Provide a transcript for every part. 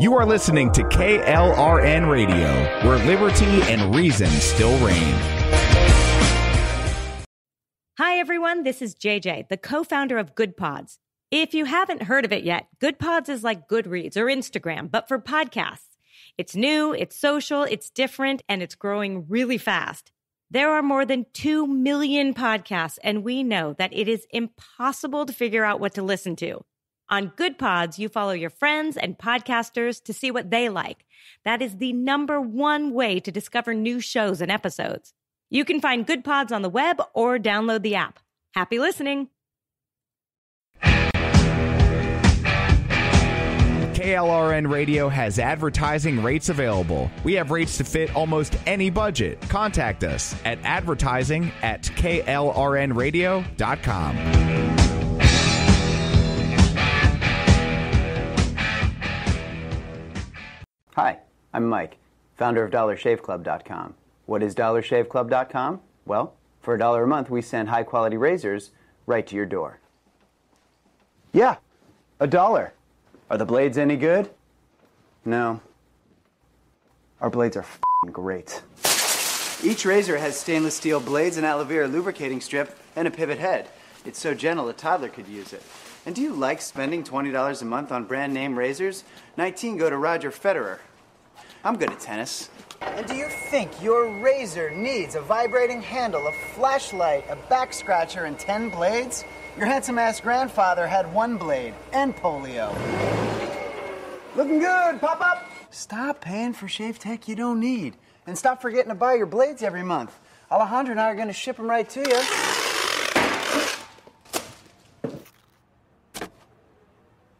You are listening to KLRN Radio, where liberty and reason still reign. Hi, everyone. This is JJ, the co founder of Good Pods. If you haven't heard of it yet, Good Pods is like Goodreads or Instagram, but for podcasts. It's new, it's social, it's different, and it's growing really fast. There are more than 2 million podcasts, and we know that it is impossible to figure out what to listen to. On Good Pods, you follow your friends and podcasters to see what they like. That is the number one way to discover new shows and episodes. You can find Good Pods on the web or download the app. Happy listening. KLRN Radio has advertising rates available. We have rates to fit almost any budget. Contact us at advertising at klrnradio.com. Hi, I'm Mike, founder of DollarShaveClub.com. What is DollarShaveClub.com? Well, for a dollar a month, we send high quality razors right to your door. Yeah, a dollar. Are the blades any good? No. Our blades are great. Each razor has stainless steel blades, an aloe vera lubricating strip, and a pivot head. It's so gentle a toddler could use it. And do you like spending $20 a month on brand name razors? 19 go to Roger Federer. I'm good at tennis. And do you think your razor needs a vibrating handle, a flashlight, a back scratcher, and 10 blades? Your handsome ass grandfather had one blade and polio. Looking good, pop up! Stop paying for shave tech you don't need. And stop forgetting to buy your blades every month. Alejandro and I are going to ship them right to you.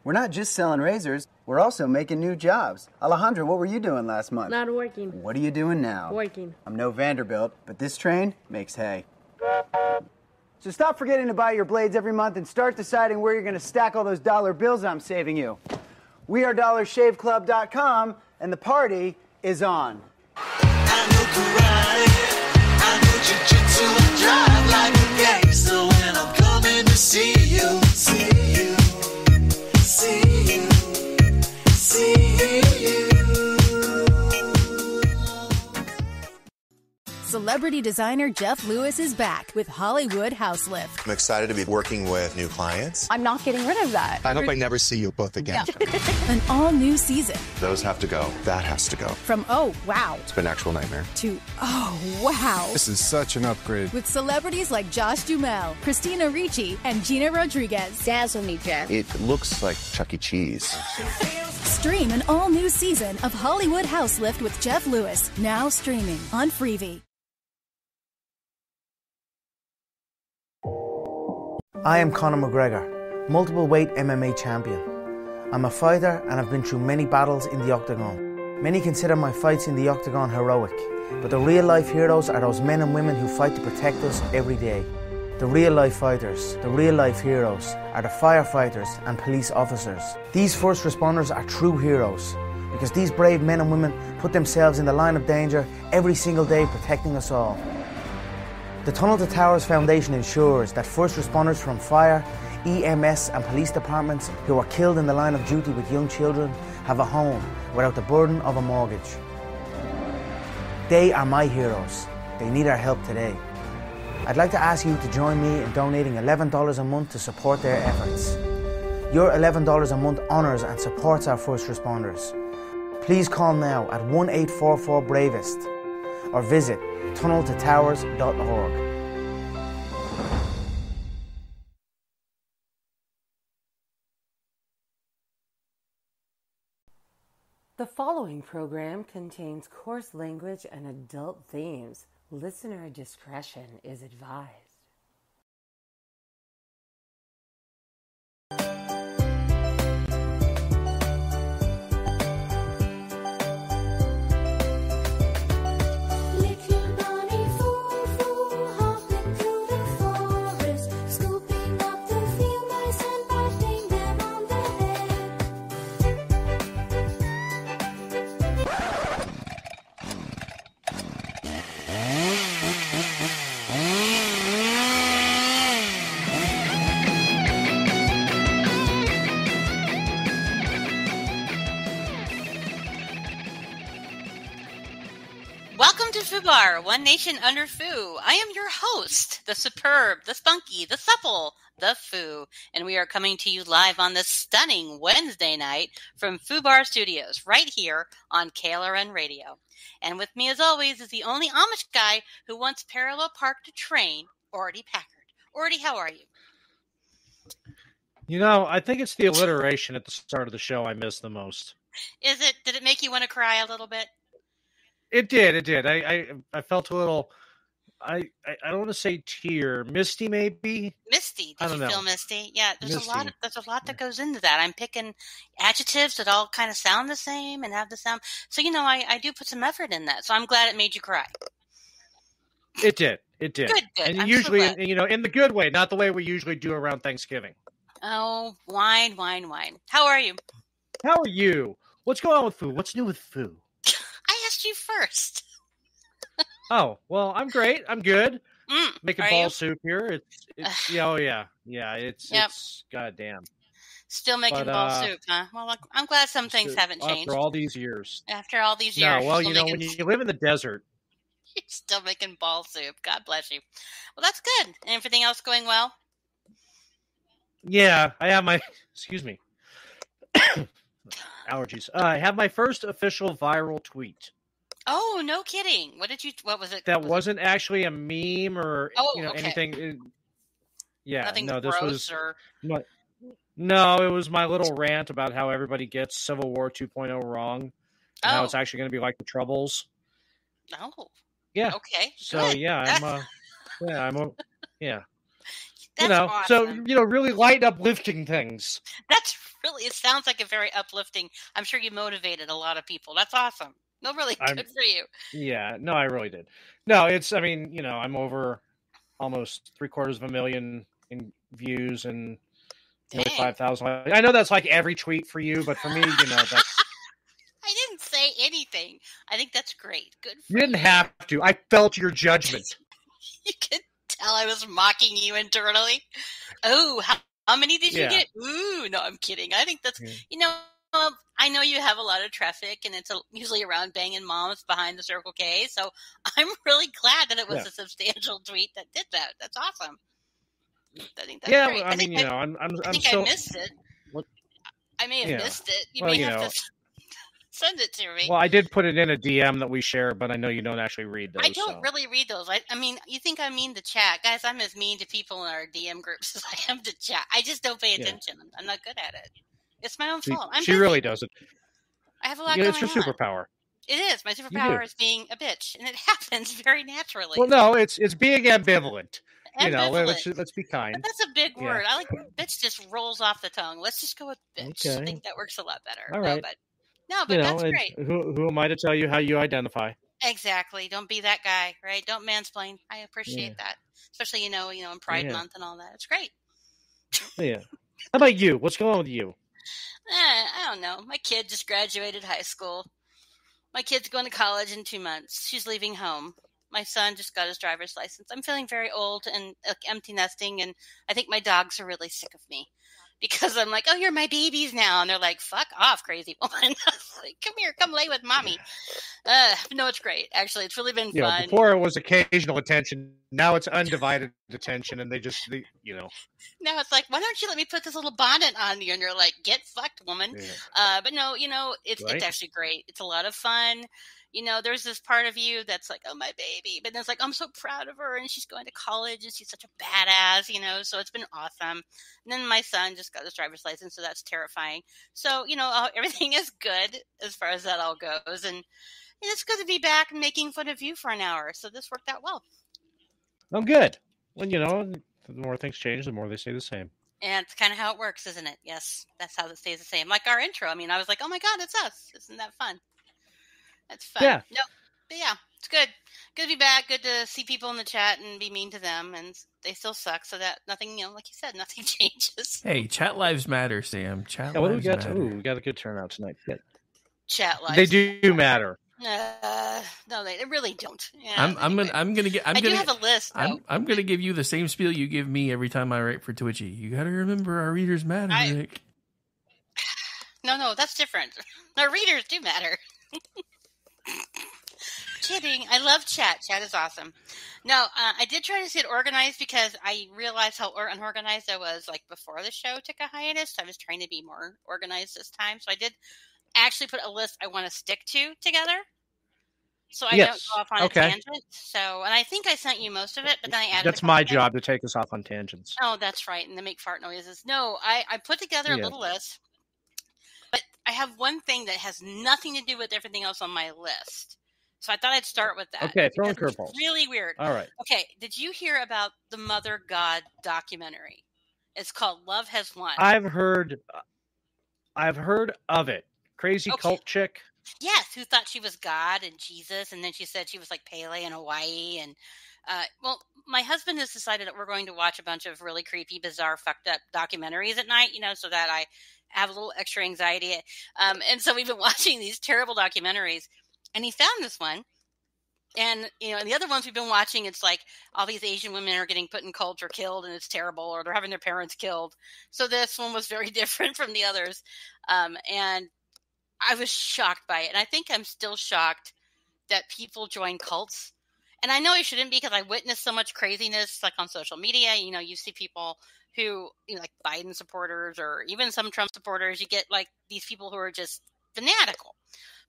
We're not just selling razors, we're also making new jobs. Alejandro, what were you doing last month? Not working. What are you doing now? Working. I'm no Vanderbilt, but this train makes hay. So stop forgetting to buy your blades every month and start deciding where you're going to stack all those dollar bills I'm saving you. We are DollarShaveClub.com, and the party is on. I know karate, I know jujitsu, and drive like a gangster when I'm coming to see you, see you, Celebrity designer Jeff Lewis is back with Hollywood House Lift. I'm excited to be working with new clients. I'm not getting rid of that. I hope I never see you both again. An all new season Those have to go. That has to go. from oh wow It's been an actual nightmare. to oh wow. This is such an upgrade. With celebrities like Josh Duhamel, Christina Ricci, and Gina Rodriguez. Dazzle me, Jeff. It looks like Chuck E. Cheese. Stream an all new season of Hollywood House Lift with Jeff Lewis, now streaming on Freevee. I am Conor McGregor, multiple weight MMA champion. I'm a fighter and I've been through many battles in the octagon. Many consider my fights in the octagon heroic, but the real life heroes are those men and women who fight to protect us every day. The real life fighters, the real life heroes, are the firefighters and police officers. These first responders are true heroes because these brave men and women put themselves in the line of danger every single day protecting us all. The Tunnel to Towers Foundation ensures that first responders from fire, EMS, and police departments who are killed in the line of duty with young children have a home without the burden of a mortgage. They are my heroes. They need our help today. I'd like to ask you to join me in donating $11 a month to support their efforts. Your $11 a month honours and supports our first responders. Please call now at 1 844 Bravest or visit tunneltotowers.org. The following program contains coarse language and adult themes. Listener discretion is advised. Fubar, One Nation Under Foo. I am your host, the superb, the spunky, the supple, the Foo, and we are coming to you live on this stunning Wednesday night from Foo Bar Studios, right here on KLRN Radio. And with me, as always, is the only Amish guy who wants parallel park to train, Ordy Packard. Ordy, how are you? You know, I think it's the alliteration at the start of the show I miss the most. Is it? Did it make you want to cry a little bit? It did. It did. I I, I felt a little. I, I I don't want to say tear, misty maybe. Misty. I Did don't you know. feel misty? Yeah, there's a lot. Of, there's a lot that goes into that. I'm picking adjectives that all kind of sound the same and have the sound. So you know, I I do put some effort in that. So I'm glad it made you cry. It did. It did. Good, good. And I'm so usually, glad. you know, in the good way, not the way we usually do around Thanksgiving. Oh, wine, wine, wine. How are you? How are you? What's going on with Foo? What's new with Foo? Asked you first. Oh, well, I'm great. I'm good. Mm, Making ball you? soup here. It's, it's yeah, oh yeah, yeah. It's Yep. it's goddamn. Still making But, ball uh, soup, huh? Well, I'm glad some things After- haven't changed after all these years. after all these years, No, well, you know, when you live in the desert, you're still making ball soup. God bless you. Well, that's good. And everything else going well? Yeah, I have my excuse me. Allergies. Uh, I have my first official viral tweet. Oh, no kidding. What did you? What was it? That was wasn't actually a meme or Oh, you know okay. anything. it- yeah, nothing no, this was or no, no, it was my little rant about how everybody gets Civil War 2.0 wrong, and how Oh. it's actually going to be like the Troubles. oh. Yeah. Okay. So good. yeah, I'm uh, yeah, I'm a, yeah, that's you know, so you know, really light uplifting things. That's really. It sounds like a very uplifting. I'm sure you motivated a lot of people. That's awesome. No, really I'm- good for you. Yeah, no, I really did. No, it's I mean, you know, I'm over almost three quarters of a million in views and five thousand. I know that's like every tweet for you, but for me, you know, that's I didn't say anything. I think that's great. Good for you didn't have to. I felt your judgment. You could tell I was mocking you internally. Oh, how, how many did Yeah. you get? Ooh, no, I'm kidding. I think that's Yeah. you know. I know you have a lot of traffic, and it's a, usually around banging moms behind the Circle K. So I'm really glad that it was Yeah. a substantial tweet that did that. That's awesome. I think that's yeah, great. I mean, think you know, I'm I'm I I'm think still I missed it. What- I may have Yeah. missed it. You Well, may you have know- to send it to me. well. I did put it in a DM that we share, but I know you don't actually read those. I don't so. really read those. I, I mean, you think I mean the chat, guys? I'm as mean to people in our DM groups as I am to chat. I just don't pay attention. I'm, I'm not good at it. It's my own She, fault. I'm she busy. really doesn't. I have a lot Yeah, it's your on. superpower. It is. My superpower is being a bitch, and it happens very naturally. Well, no, it's it's being ambivalent. You know, Ambivalent. let's let's be kind. But that's a big Yeah. word. I like bitch. Just rolls off the tongue. Let's just go with bitch. I think that works a lot better. All No, but no, but you that's great. who who am I to tell you how you identify? Exactly. Don't be that guy, right? Don't mansplain. I appreciate that, especially you know, you know, in Pride Yeah. Month and all that. It's great. Yeah. How about you? What's going on with you? Eh, I don't know. My kid just graduated high school. My kid's going to college in two months. She's leaving home. My son just got his driver's license. I'm feeling very old and uh, empty nesting, and I think my dogs are really sick of me because I'm like, "Oh, you're my babies now," and they're like, "Fuck off, crazy woman!" Like, "Come here, come lay with mommy." Uh, no, it's great. Actually, it's really been You know, before it was occasional attention. Now it's undivided attention, and they just, they, you know. now it's like, "Why don't you let me put this little bonnet on you?" And you're like, "Get fucked, woman." yeah. Uh, but no, you know, it's Right. it's actually great. It's a lot of fun. You know, there's this part of you that's like, oh my baby, but then it's like, I'm so proud of her, and she's going to college, and she's such a badass, you know. So it's been awesome. And then my son just got his driver's license, so that's terrifying. So you know, everything is good as far as that all goes, and, and it's good to be back making fun of you for an hour. So this worked out well, I'm good. Well, you know, the more things change, the more they stay the same. and it's kind of how it works, isn't it? Yes, that's how it stays the same. Like our intro. I mean, I was like, oh my god, it's us. Isn't that fun? That's fun. Yeah. No, but yeah, it's good. Good to be back. Good to see people in the chat and be mean to them, and they still suck. So that nothing, you know, like you said, nothing changes. Hey, chat lives matter, Sam. Chat Yeah, what do we lives got? matter. Ooh, we got a good turnout tonight. Yeah. Chat lives. They do matter. Uh, no, they, they really don't. Yeah, I'm I'm gonna I'm gonna get I'm I do gonna have a list. Though. I'm I'm gonna give you the same spiel you give me every time I write for Twitchy. You gotta remember our readers matter, I- Rick. No, no, that's different. Our readers do matter. kidding. I love chat. Chat is awesome. No, uh, I did try to get organized because I realized how unorganized I was like before the show took a hiatus. I was trying to be more organized this time. So I did actually put a list I want to stick to together. So I Yes. don't go off on Okay. a tangent. So, and I think I sent you most of it, but then I added. That's my things. job to take us off on tangents. Oh, that's right. And they make fart noises. No, I, I put together a little list, but I have one thing that has nothing to do with everything else on my list. So I thought I'd start with that. Okay, throw in because curveballs. Really weird. All right. Okay, did you hear about the Mother God documentary? It's called Love Has Won. I've heard, I've heard of it. Crazy Okay. cult chick. Yes, who thought she was God and Jesus, and then she said she was like Pele in Hawaii. And uh, well, my husband has decided that we're going to watch a bunch of really creepy, bizarre, fucked up documentaries at night. You know, so that I have a little extra anxiety. Um, and so we've been watching these terrible documentaries, and he found this one. And you know, and the other ones we've been watching, it's like all these Asian women are getting put in cults or killed, and it's terrible, or they're having their parents killed. So this one was very different from the others, um, and I was shocked by it. And I think I'm still shocked that people join cults. And I know I shouldn't be because I witnessed so much craziness like on social media. You know, you see people who, you know, like Biden supporters or even some Trump supporters, you get like these people who are just fanatical.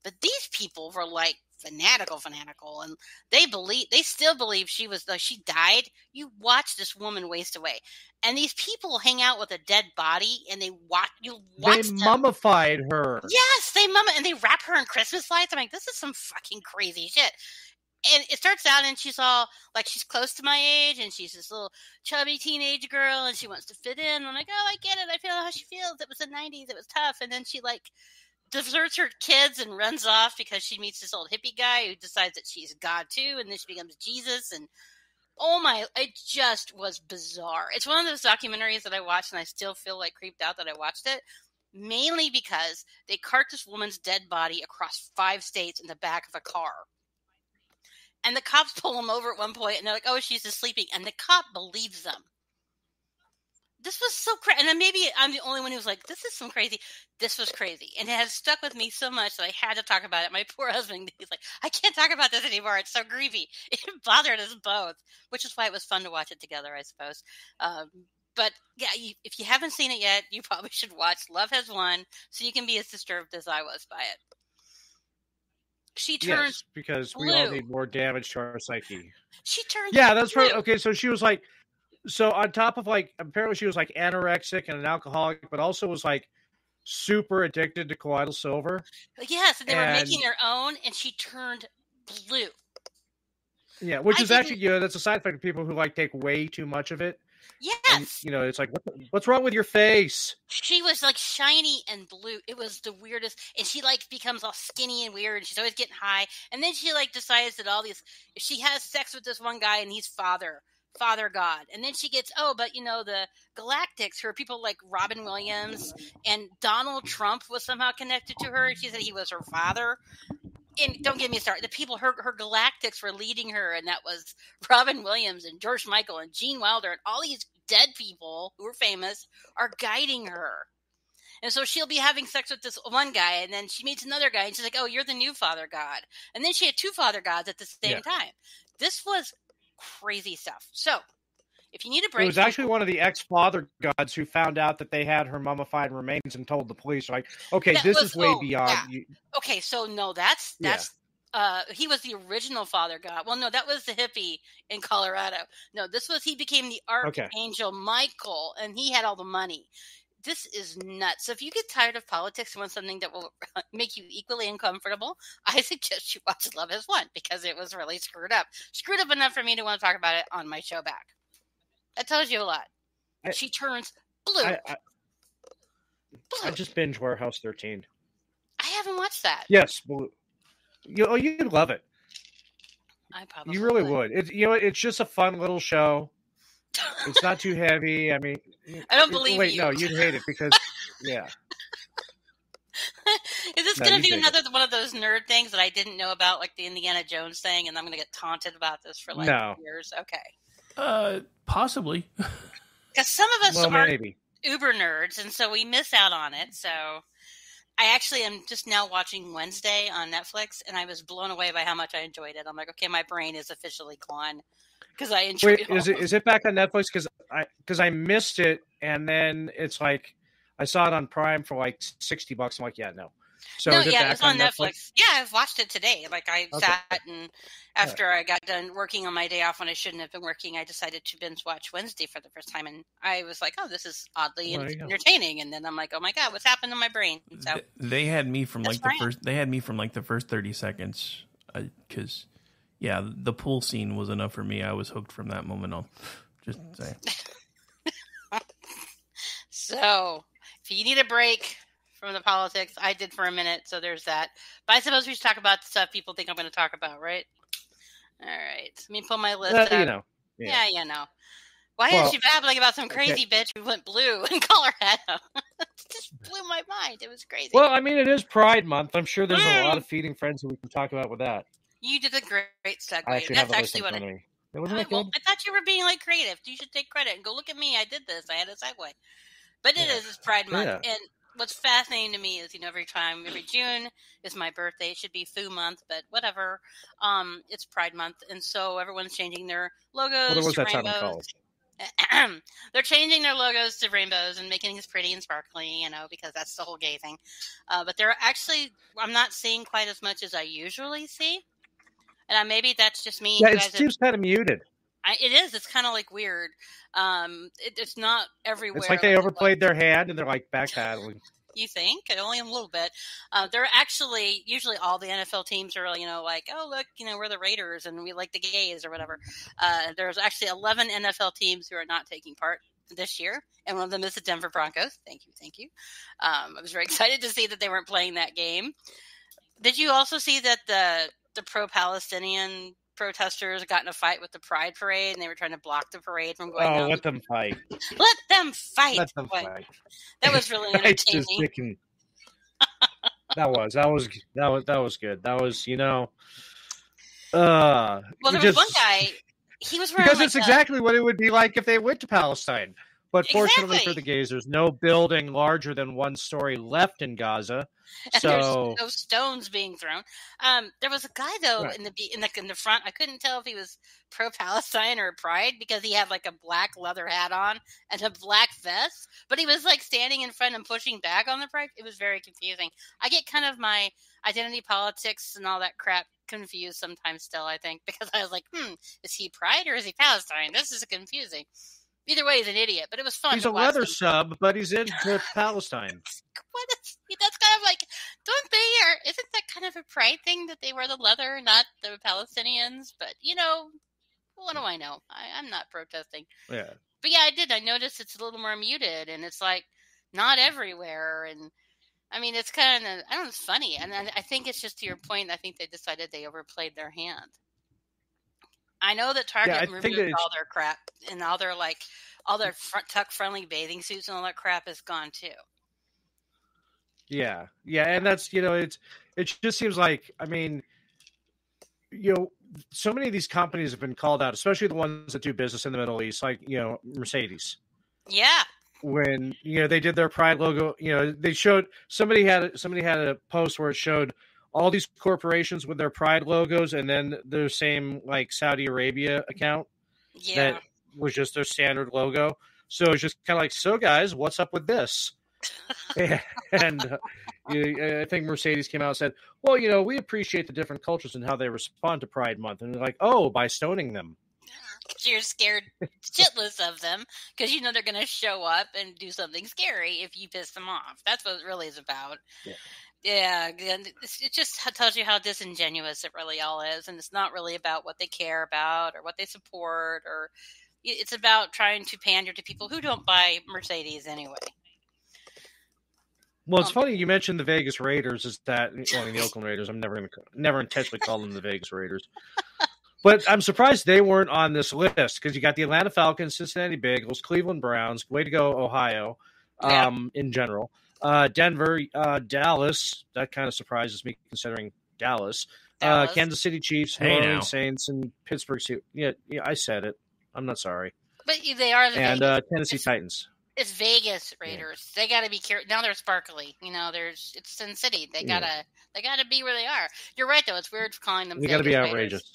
But these people were like fanatical, fanatical, and they believe they still believe she was like she died. You watch this woman waste away, and these people hang out with a dead body, and they watch you watch They them. mummified her. Yes, they mum and they wrap her in Christmas lights. I'm like, this is some fucking crazy shit. And it starts out, and she's all like, she's close to my age, and she's this little chubby teenage girl, and she wants to fit in. I'm like, oh, I get it. I feel how she feels. It was the '90s. It was tough. And then she like deserts her kids and runs off because she meets this old hippie guy who decides that she's God too, and then she becomes Jesus. And oh my, it just was bizarre. It's one of those documentaries that I watched, and I still feel like creeped out that I watched it mainly because they cart this woman's dead body across five states in the back of a car. And the cops pull them over at one point and they're like, oh, she's just sleeping. And the cop believes them. This was so crazy. And then maybe I'm the only one who's like, this is some crazy. This was crazy. And it has stuck with me so much that I had to talk about it. My poor husband, he's like, I can't talk about this anymore. It's so creepy. It bothered us both, which is why it was fun to watch it together, I suppose. Um, but yeah, you, if you haven't seen it yet, you probably should watch Love Has Won so you can be as disturbed as I was by it. She turns Yes, because we all need more damage to our psyche. She turns Yeah, that's right. Okay, so she was like, so on top of like, apparently she was like anorexic and an alcoholic, but also was like super addicted to colloidal silver. Yes, and they were making their own, and she turned blue. Yeah, which I is actually you know that's a side effect of people who like take way too much of it. Yes, And, you know, it's like what, what's wrong with your face? she was like shiny and blue. It was the weirdest, and she like becomes all skinny and weird, and she's always getting high. And then she like decides that all these, she has sex with this one guy, and he's father, father god. And then she gets, oh, but you know the Galactics, who are people like Robin Williams and Donald Trump was somehow connected to her. She said he was her father. And don't get me started. The people, her her Galactics were leading her, and that was Robin Williams and George Michael and Gene Wilder and all these dead people who were famous are guiding her. And so she'll be having sex with this one guy, and then she meets another guy, and she's like, "Oh, you're the new father god." And then she had two father gods at the same Yeah. time. This was crazy stuff. So, if you need a break, It was actually one of the ex-father gods who found out that they had her mummified remains and told the police, like, okay, That this was- is way oh, beyond. yeah. You, okay. So no, that's Yeah. that's uh he was the original father god. Well, no, that was the hippie in Colorado. No, this was he became the Okay. archangel Michael, and he had all the money. This is nuts. So if you get tired of politics and want something that will make you equally uncomfortable, I suggest you watch Love Has Won because it was really screwed up. Screwed up enough for me to want to talk about it on my show back. That tells you a lot. I- she turns blue. I, I, I just binge Warehouse 13. I haven't watched that. Yes, blue. You, oh, you'd love it. I probably You really would. would. It's you know, it's just a fun little show. It's not too heavy. I mean, I don't it- believe wait, you. no, you'd hate it because, yeah, Is this No, going to be dig it. another one of those nerd things that I didn't know about, like the Indiana Jones thing, and I'm going to get taunted about this for like No. years? Okay, Uh, possibly. because some of us well, are maybe. uber nerds, and so we miss out on it. So, I actually am just now watching Wednesday on Netflix, and I was blown away by how much I enjoyed it. I'm like, okay, my brain is officially gone because I enjoyed Wait, it. is it is it back on Netflix? Because I because I missed it, and then it's like I saw it on Prime for like sixty bucks. I'm like, yeah, no. So no, it yeah, back it was on Netflix? Yeah, I've watched it today. Like I Okay. sat and after I got done working on my day off when I shouldn't have been working, I decided to binge watch Wednesday for the first time, and I was like, "Oh, this is oddly There you go. entertaining." And then I'm like, "Oh my god, what's happened to my brain?" So They had me from like the right. first. They had me from like the first thirty seconds, uh, because yeah, the pool scene was enough for me. I was hooked from that moment on. Just say, So, if you need a break from the politics, I did for a minute. So there's that. But I suppose we should talk about the stuff people think I'm going to talk about, right? All right. Let me pull my list Uh, up. you know, Yeah, yeah. you know. Why Well, is she babbling about some okay. crazy bitch who went blue in Colorado? it just blew my mind. It was crazy. Well, I mean, it is Pride Month. I'm sure there's a Mm. lot of feeding frenzy we can talk about with that. You did a great, great segue. Actually That's have a list actually what I, Wasn't I, that well. I thought you were being like creative. You should take credit and go look at me. I did this. I had a segue. But it is it's Pride Month, Yeah. and what's fascinating to me is you know every time every June is my birthday. It should be Foo Month, but whatever. Um, it's Pride Month, and so everyone's changing their logos. Well, was to that time in rainbows. college. They're changing their logos to rainbows and making things pretty and sparkly, you know, because that's the whole gay thing. Uh, but they're actually, I'm not seeing quite as much as I usually see. And I, maybe that's just me. Yeah, it seems kind of muted. I, it is. It's kind of like weird. Um, it, it's not everywhere. It's like they overplayed their hand and they're like backpedaling. you think only a little bit uh, they're actually usually all the nfl teams are you know like oh look you know we're the raiders and we like the gays or whatever uh, there's actually 11 nfl teams who are not taking part this year and one of them is the denver broncos thank you thank you um, i was very excited to see that they weren't playing that game did you also see that the the pro-palestinian protesters got in a fight with the pride parade and they were trying to block the parade from going Oh, down let them fight. let them fight Let them fight. that was really entertaining that was that was that was that was good. That was you know, uh, Well, there just, was one guy. He was wearing because like it's a- exactly what it would be like if they went to Palestine. But fortunately for the gays, there's no building larger than one story left in Gaza. and So there's no stones being thrown. Um, there was a guy though Right. in the in the in the front. I couldn't tell if he was pro Palestine or Pride because he had like a black leather hat on and a black vest, but he was like standing in front and pushing back on the Pride. It was very confusing. I get kind of my identity politics and all that crap confused sometimes still. I think because I was like, hmm, is he Pride or is he Palestine? This is confusing. Either way, he's an idiot, but it was fun. he's a leather them sub, but he's into Palestine. what is that's kind of like don't they are isn't that kind of a pride thing that they wear the leather not the palestinians but you know what do i know I, i'm not protesting Yeah. but yeah i did i noticed it's a little more muted and it's like not everywhere and i mean it's kind of i don't know it's funny and I, I think it's just to your point i think they decided they overplayed their hand i know that target think removed all their crap and all their like all their front tuck friendly bathing suits and all that crap is gone too Yeah, yeah, and that's you know it's it just seems like I mean, you know, so many of these companies have been called out, especially the ones that do business in the Middle East, like you know Mercedes. yeah When you know they did their Pride logo, you know they showed somebody had somebody had a post where it showed all these corporations with their Pride logos, and then their same like Saudi Arabia account yeah that was just their standard logo. So it's just kind of like, so guys, what's up with this? and uh, you- I think Mercedes came out and said, well, you know, we appreciate the different cultures and how they respond to Pride Month. And they're like, oh, by stoning them. you're scared shitless of them because you know they're going to show up and do something scary if you piss them off. That's what it really is about. Yeah. Yeah, and it just tells you how disingenuous it really all is, and it's not really about what they care about or what they support, or it's about trying to pander to people who don't buy Mercedes anyway. Well, it's funny you mentioned the Vegas Raiders. Is that well, I mean, the Oakland Raiders? I'm never gonna never intentionally call them the Vegas Raiders, but I'm surprised they weren't on this list because you got the Atlanta Falcons, Cincinnati Bengals, Cleveland Browns. Way to go, Ohio! Yeah. Um, in general, uh, Denver, uh, Dallas. That kind of surprises me considering Dallas. Uh, Kansas City Chiefs, Hey, New now. Orleans Saints, and Pittsburgh. Steelers. Yeah, yeah, I said it. I'm not sorry. But they are the And Vegas. uh, Tennessee Titans. It's Vegas Raiders. They got to be careful. Now they're sparkly. You know, there's it's Sin City. They gotta they gotta be where they are. You're right though. It's weird calling them. They got to be Raiders. outrageous.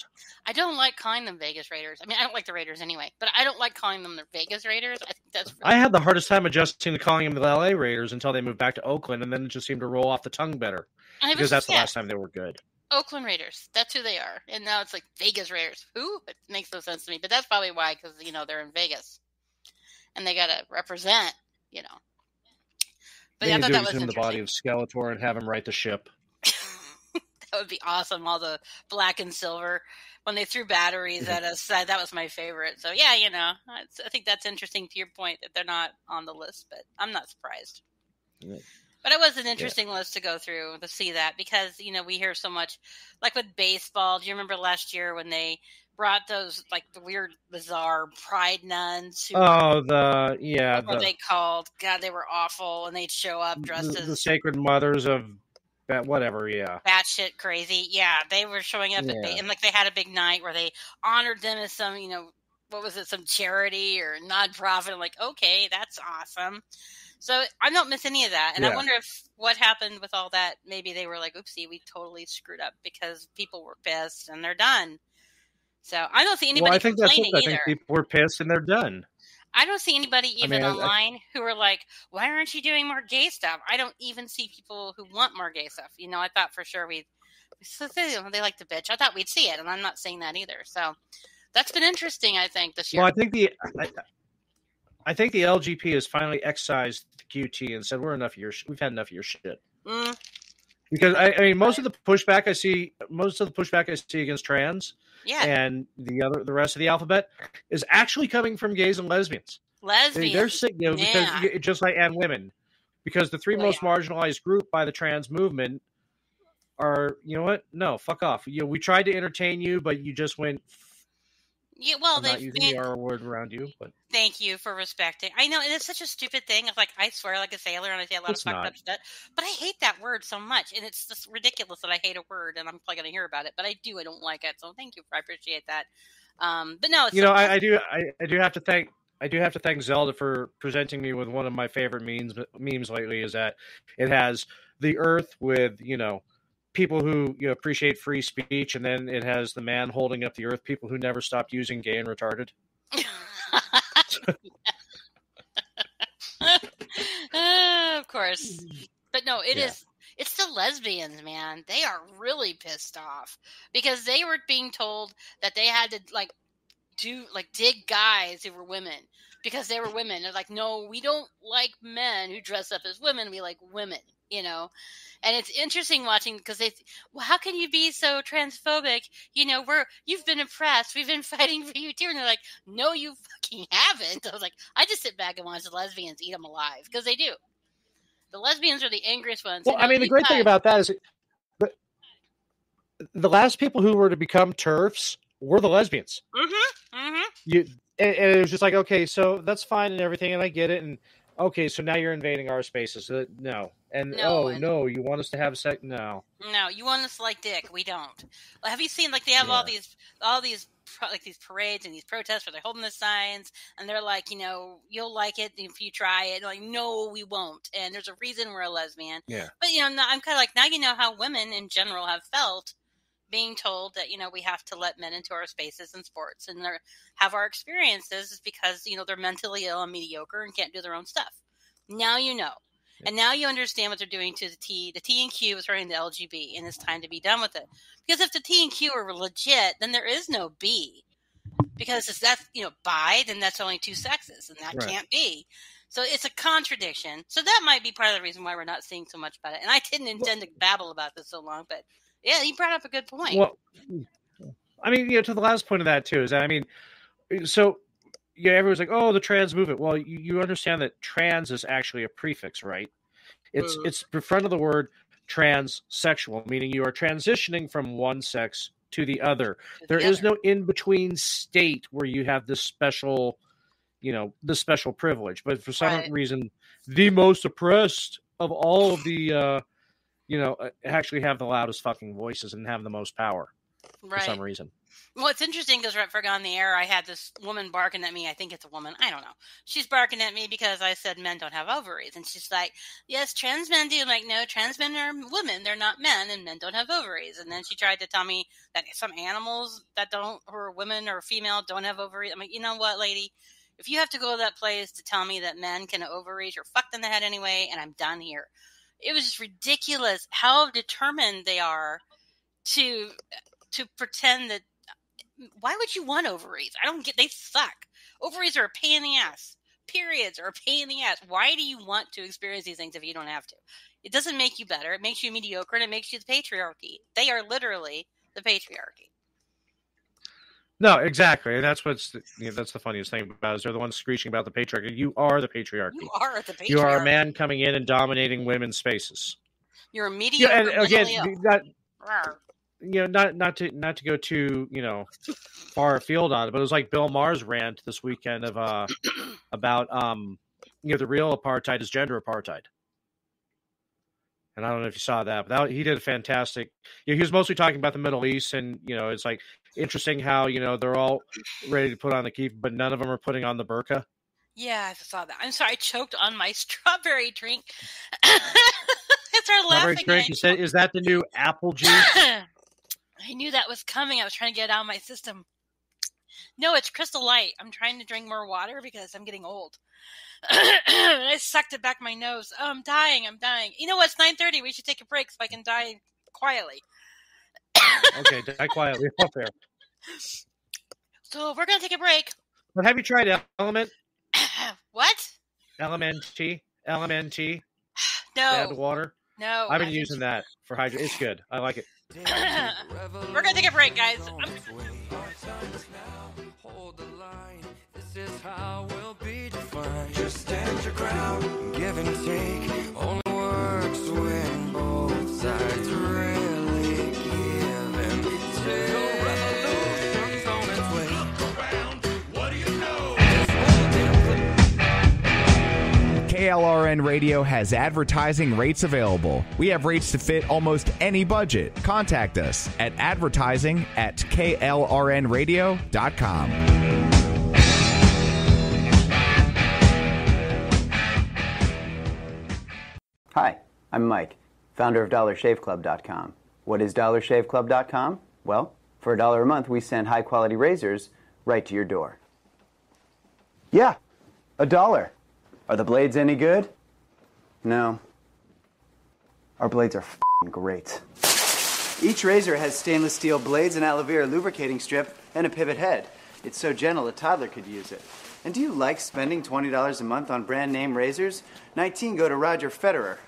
I don't like calling them Vegas Raiders. I mean, I don't like the Raiders anyway, but I don't like calling them the Vegas Raiders. I think that's I had the hardest time adjusting to calling them the LA Raiders until they moved back to Oakland, and then it just seemed to roll off the tongue better because that's the yeah. last time they were good. Oakland Raiders. That's who they are. And now it's like Vegas Raiders. Who? It makes no sense to me. But that's probably why, because you know they're in Vegas, and they got to represent. You know. But yeah, I thought that was the body of Skeletor and have him right the ship. That would be awesome. All the black and silver when they threw batteries at us. That, that was my favorite. So yeah, you know, I think that's interesting to your point that they're not on the list, but I'm not surprised. But it was an interesting list to go through to see that because you know we hear so much, like with baseball. Do you remember last year when they brought those like the weird, bizarre pride nuns? Who Oh, the yeah, what the, they called? God, they were awful, and they'd show up dressed the, as the sacred mothers of that whatever. Yeah, batshit crazy. Yeah, they were showing up at Yeah. ba- and like they had a big night where they honored them as some, you know, what was it, some charity or nonprofit. I'm like, okay, that's awesome. So I don't miss any of that, and I wonder if what happened with all that. Maybe they were like, "Oopsie, we totally screwed up," because people were pissed and they're done. So I don't see anybody well, I think that's I think people were pissed and they're done. I don't see anybody even mean, I- I- online who are like, "Why aren't you doing more gay stuff?" I don't even see people who want more gay stuff. You know, I thought for sure we'd. They, they like the bitch. I thought we'd see it, and I'm not saying that either. So that's been interesting. I think this year. Well, I think the I, I think the LGB has finally excised the QT and said we're enough of your sh- we've had enough of your shit. Mm, Because I, I mean, most of the pushback I see, most of the pushback I see against trans yeah, and the other, the rest of the alphabet is actually coming from gays and lesbians. They, lesbian. they're sick, you know, because Yeah. y- just like and women, because the three Well, most marginalized group by the trans movement are, you know what? No, fuck off. You know, we tried to entertain you, but you just went. Yeah, well, I'm not using been, the R word around you, but Thank you for respecting. I know it's such a stupid thing. It's like I swear like a sailor and I say a lot It's of fucked up stuff. But I hate that word so much, and it's just ridiculous that I hate a word, and I'm probably gonna hear about it. But I do. I don't like it. So thank you. For, I appreciate that. Um, but no, it's you know, I, I do, I, I do have to thank, I do have to thank Zelda for presenting me with one of my favorite memes. Memes lately is that it has the Earth with you know people who you know, appreciate free speech, and then it has the man holding up the Earth, people who never stopped using gay and retarded. Uh, of course. But no, it is. Yeah. It's the lesbians, man. They are really pissed off because they were being told that they had to like do like dig guys who were women because they were women. They're like, no, we don't like men who dress up as women. We like women, you know. And it's interesting watching because they, well, how can you be so transphobic? You know, we're you've been oppressed. We've been fighting for you too. And they're like, no, you fucking haven't. I was like, I just sit back and watch the lesbians eat them alive because they do. The lesbians are the angriest ones. Well, I mean, the great thing about that is the, the last people who were to become TERFs were the lesbians. Mm-hmm. Mm-hmm. You and, and it was just like, okay, so that's fine and everything, and I get it. And okay, so now you're invading our spaces. Uh, no, and No, oh and- no, you want us to have sex? No. No, you want us like dick. We don't. Well, have you seen like they have all these all these like these parades and these protests where they're holding the signs and they're like, you know, you'll like it if you try it. like, no, we won't. And there's a reason we're a lesbian. Yeah. But you know, now, I'm kind of like now you know how women in general have felt being told that you know we have to let men into our spaces and sports and have our experiences is because you know they're mentally ill and mediocre and can't do their own stuff. Now you know. And now you understand what they're doing to the T. The T and Q is hurting the LGB, and it's time to be done with it. Because if the T and Q are legit, then there is no B. Because if that's you know bi, then that's only two sexes, and that Right. can't be. So it's a contradiction. So that might be part of the reason why we're not seeing so much about it. And I didn't intend to babble about this so long, but yeah, he brought up a good point. Well, I mean, you know, to the last point of that too is that I mean, so yeah, everyone's like, oh, the trans movement. Well, you, you understand that trans is actually a prefix, right? It's Mhm. it's the front of the word transsexual, meaning you are transitioning from one sex to the other. To There the is other. no in between state where you have this special, you know, this special privilege. But for some Right. reason, the most oppressed of all of the, uh, you know, uh, actually have the loudest fucking voices and have the most power for some reason. Well, it's interesting because right before on the air, I had this woman barking at me. I think it's a woman. I don't know. She's barking at me because I said men don't have ovaries. And she's like, yes, trans men do. I'm like, no, trans men are women. They're not men, and men don't have ovaries. And then she tried to tell me that some animals that don't, or women or female, don't have ovaries. I'm like, you know what, lady? If you have to go to that place to tell me that men can ovaries, you're fucked in the head anyway, and I'm done here. It was just ridiculous how determined they are to to pretend that why would you want ovaries? I don't get they suck. Ovaries are a pain in the ass. Periods are a pain in the ass. Why do you want to experience these things if you don't have to? It doesn't make you better. It makes you mediocre and it makes you the patriarchy. They are literally the patriarchy. No, exactly, and that's what's the, you know, that's the funniest thing about it, is they're the ones screeching about the patriarchy. You are the patriarchy. You are the patriarchy. You are a man coming in and dominating women's spaces. You're a Yeah, mediocre. and again, that. You know, not not to not to go too you know far afield on it, but it was like Bill Maher's rant this weekend of uh about um you know the real apartheid is gender apartheid. And I don't know if you saw that, but that, he did a fantastic. You know, he was mostly talking about the Middle East, and you know, it's like interesting how you know they're all ready to put on the keep, but none of them are putting on the burqa. Yeah, I saw that. I'm sorry, I choked on my strawberry drink. it's our Strawberry drink. You said, is that the new apple juice? I knew that was coming. I was trying to get it out of my system. No, it's Crystal Light. I'm trying to drink more water because I'm getting old. I sucked it back my nose. Oh, I'm dying. I'm dying. You know what? It's 9:30. We should take a break so I can die quietly. okay, die quietly up there. So we're gonna take a break. But have you tried Element? What? LMNT? LMNT? No. Add water? No. I've been using that for hydration. It's good. I like it. We're gonna take a break, guys. I'm- Hold the line. This is how we'll be defined. Just stand your ground. Give and take only works when both sides really give and take. KLRN Radio has advertising rates available. We have rates to fit almost any budget. Contact us at advertising at klrnradio.com. Hi, I'm Mike, founder of DollarShaveClub.com. What is DollarShaveClub.com? Well, for a dollar a month, we send high quality razors right to your door. Yeah, a dollar. Are the blades any good? No. Our blades are great. Each razor has stainless steel blades, an aloe vera lubricating strip, and a pivot head. It's so gentle a toddler could use it. And do you like spending $20 a month on brand name razors? 19 go to Roger Federer.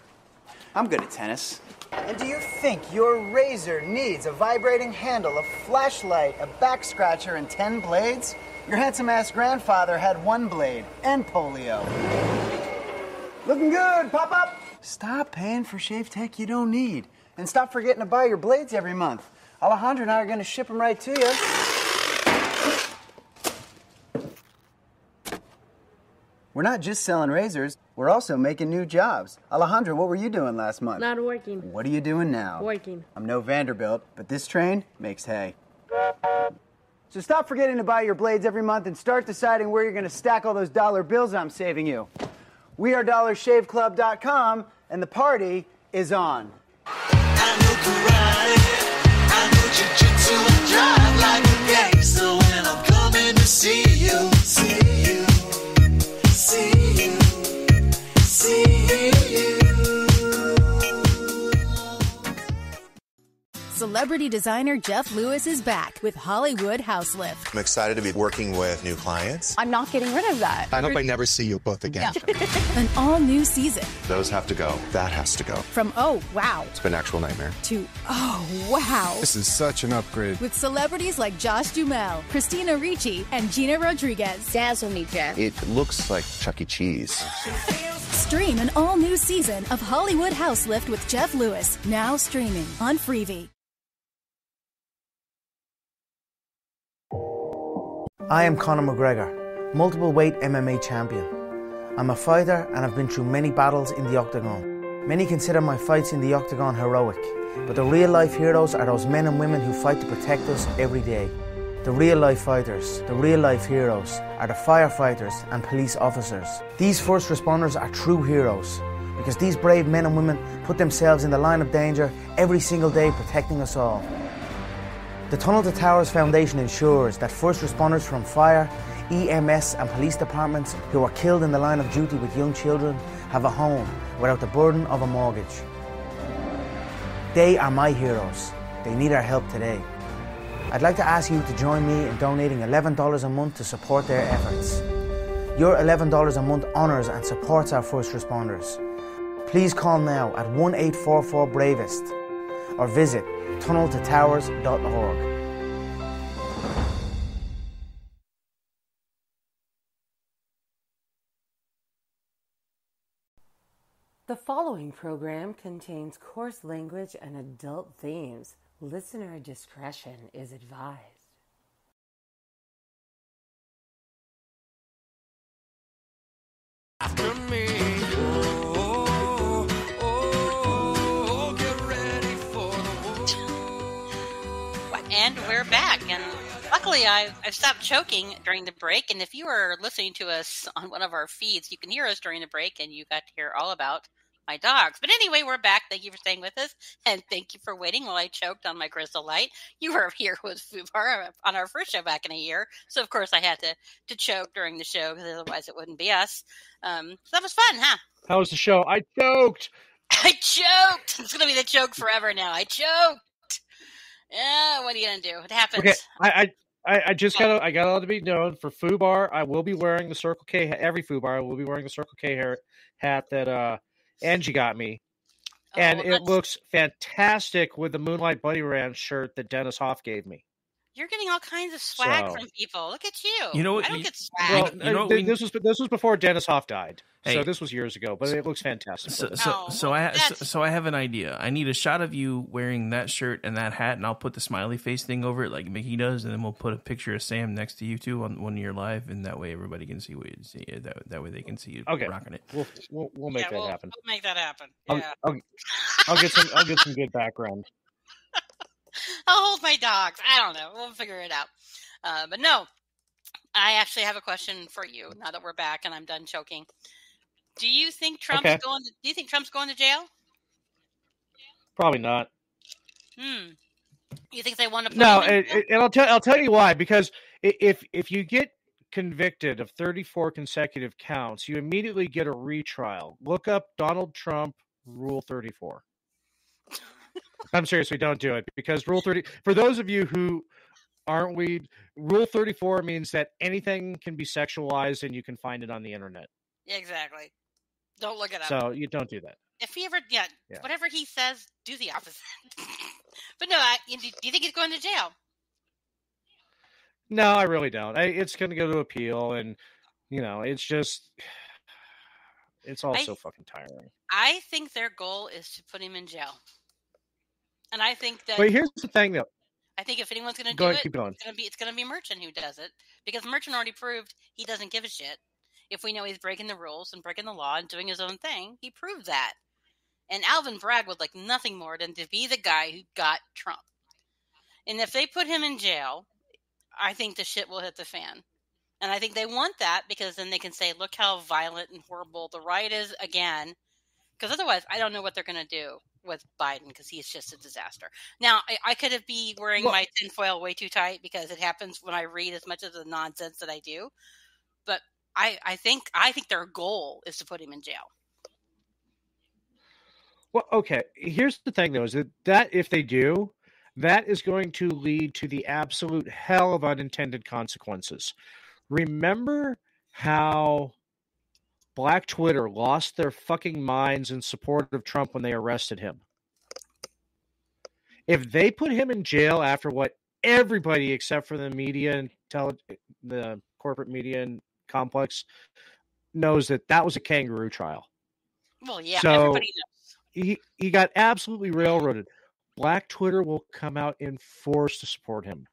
I'm good at tennis. And do you think your razor needs a vibrating handle, a flashlight, a back scratcher, and 10 blades? Your handsome ass grandfather had one blade and polio. Looking good, pop up! Stop paying for shave tech you don't need. And stop forgetting to buy your blades every month. Alejandro and I are going to ship them right to you. We're not just selling razors, we're also making new jobs. Alejandro, what were you doing last month? Not working. What are you doing now? Working. I'm no Vanderbilt, but this train makes hay. So stop forgetting to buy your blades every month and start deciding where you're going to stack all those dollar bills I'm saving you. We are DollarShaveClub.com, and the party is on. I know jujitsu and drive like a gangster when I'm coming to see you. Celebrity designer Jeff Lewis is back with Hollywood House Lift. I'm excited to be working with new clients. I'm not getting rid of that. I hope I never see you both again. An all new season Those have to go. That has to go. from oh wow It's been an actual nightmare. to oh wow. This is such an upgrade. With celebrities like Josh Duhamel, Christina Ricci, and Gina Rodriguez. Dazzle me, Jeff. It looks like Chuck E. Cheese. Stream an all new season of Hollywood House Lift with Jeff Lewis, now streaming on Freevee. I am Conor McGregor, multiple weight MMA champion. I'm a fighter and I've been through many battles in the octagon. Many consider my fights in the octagon heroic, but the real life heroes are those men and women who fight to protect us every day. The real life fighters, the real life heroes, are the firefighters and police officers. These first responders are true heroes because these brave men and women put themselves in the line of danger every single day protecting us all. The Tunnel to Towers Foundation ensures that first responders from fire, EMS, and police departments who are killed in the line of duty with young children have a home without the burden of a mortgage. They are my heroes. They need our help today. I'd like to ask you to join me in donating $11 a month to support their efforts. Your $11 a month honours and supports our first responders. Please call now at 1 844 Bravest or visit tunneltotowers.org. The following program contains coarse language and adult themes. Listener discretion is advised. After me. And we're back. And luckily, I, I stopped choking during the break. And if you were listening to us on one of our feeds, you can hear us during the break and you got to hear all about my dogs. But anyway, we're back. Thank you for staying with us. And thank you for waiting while I choked on my crystal light. You were here with Fubar on our first show back in a year. So, of course, I had to, to choke during the show because otherwise it wouldn't be us. Um, so that was fun, huh? How was the show? I choked. I choked. It's going to be the joke forever now. I choked. Yeah, what are you going to do? It happens. Okay, I, I I, I just got to I got to be known for Foo Bar. I will be wearing the Circle K every Fubar. I will be wearing the Circle K hair, hat that uh Angie got me, and Oh, it looks fantastic with the Moonlight Bunny Ranch shirt that Dennis Hof gave me. You're getting all kinds of swag So- from people. Look at you. You know what I don't you- get Well, swag. you know uh, what we- this was this was before Dennis Hof died, so this was years ago. But it looks fantastic. So, with it. so, so I so, so I have an idea. I need a shot of you wearing that shirt and that hat, and I'll put the smiley face thing over it like Mickey does, and then we'll put a picture of Sam next to you two on one of your live, and that way everybody can see what you see. That that way they can see you Okay. rocking it. We'll we'll, we'll make yeah, that we'll, happen. we'll make that happen. I'll. I'll, I'll get some I'll get some good background. I'll hold my dogs. I don't know. We'll figure it out. Uh, but no, I actually have a question for you now that we're back and I'm done choking. Do you think Trump's Okay. going? To, do you think Trump's going to jail? Probably not. Hmm. You think they want to? No, and, and I'll tell I'll tell you why. Because if if you get convicted of 34 consecutive counts, you immediately get a retrial. Look up Donald Trump Rule 34. I'm serious. We don't do it because Rule 30. For those of you who aren't we, Rule 34 means that anything can be sexualized and you can find it on the internet. Exactly. Don't look it up. So you don't do that. if he ever, yeah, Yeah. whatever he says, do the opposite. but no, I, do you think he's going to jail? No, I really don't. I, it's going to go to appeal, and you know, it's just, it's all I- so fucking tiring. I think their goal is to put him in jail. And I think that But here's the thing, though. I think if anyone's going to Go do ahead, it, keep going. it's going to be it's going to be Merchan who does it because Merchan already proved he doesn't give a shit. If we know he's breaking the rules and breaking the law and doing his own thing, he proved that. And Alvin Bragg would like nothing more than to be the guy who got Trump. And if they put him in jail, I think the shit will hit the fan. And I think they want that because then they can say, look how violent and horrible the right is again. Because otherwise, I don't know what they're going to do with Biden because he's just a disaster. Now, I, I could have be wearing Well- my tinfoil way too tight because it happens when I read as much of the nonsense that I do. But I, I think I think their goal is to put him in jail. Well, okay. Here's the thing, though, is that, that if they do, that is going to lead to the absolute hell of unintended consequences. Remember how Black Twitter lost their fucking minds in support of Trump when they arrested him? If they put him in jail after what everybody except for the media and tele- the corporate media and complex knows that that was a kangaroo trial. Well, yeah, So- everybody knows. he he got absolutely railroaded. Black Twitter will come out in force to support him.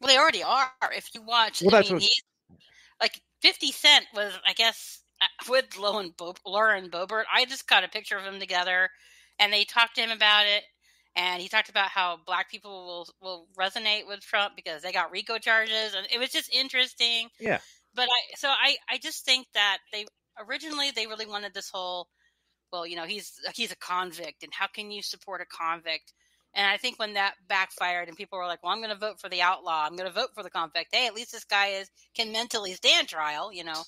Well, they already are. If you watch, Well, I mean, he's like Fifty Cent was, I guess, uh, with Lauren, Bo- Lauren Boebert. I just got a picture of them together, and they talked to him about it. and he talked about how black people will will resonate with Trump because they got RICO charges, and it was just interesting. Yeah. But I so I I just think that they originally they really wanted this whole well you know he's he's a convict and how can you support a convict and I think when that backfired and people were like, "Well, I'm going to vote for the outlaw. I'm going to vote for the convict." Hey, at least this guy is can mentally stand trial. You know,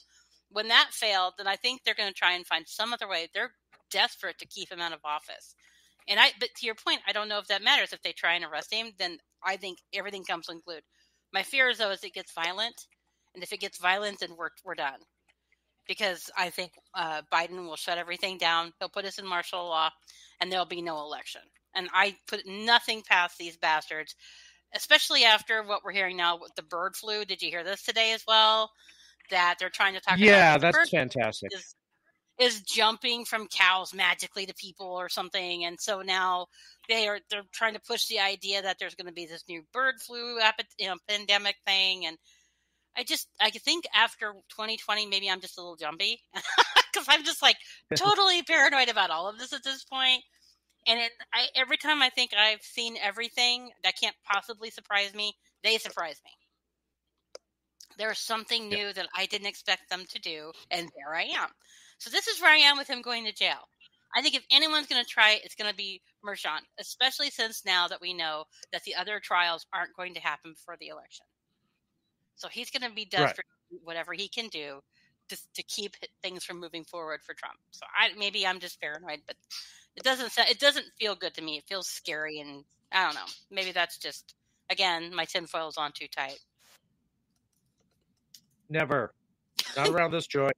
when that failed, then I think they're going to try and find some other way. They're desperate to keep him out of office. And I, but to your point, I don't know if that matters. If they try and arrest him, then I think everything comes include. My fear is though is it gets violent, and if it gets violent, then we're we're done. Because I think uh, Biden will shut everything down. He'll put us in martial law, and there'll be no election. And I put nothing past these bastards, especially after what we're hearing now with the bird flu. Did you hear this today as well? That they're trying to talk Yeah, about the that's fantastic. Is, is jumping from cows magically to people or something, and so now they are they're trying to push the idea that there's going to be this new bird flu you know, pandemic thing, and I just I think after 2020 maybe I'm just a little jumpy because I'm just like totally paranoid about all of this at this point. And it, I, every time I think I've seen everything that can't possibly surprise me, they surprise me. There's something new that I didn't expect them to do, and there I am. So this is where I am with him going to jail. I think if anyone's going to try it, it's going to be Merchan, especially since now that we know that the other trials aren't going to happen before the election. So he's going to be desperate do whatever he can do to, to keep things from moving forward for Trump. So I maybe I'm just paranoid, but it doesn't it doesn't feel good to me. It feels scary, and I don't know. Maybe that's just again my tinfoil's on too tight. Never. Not around this joint.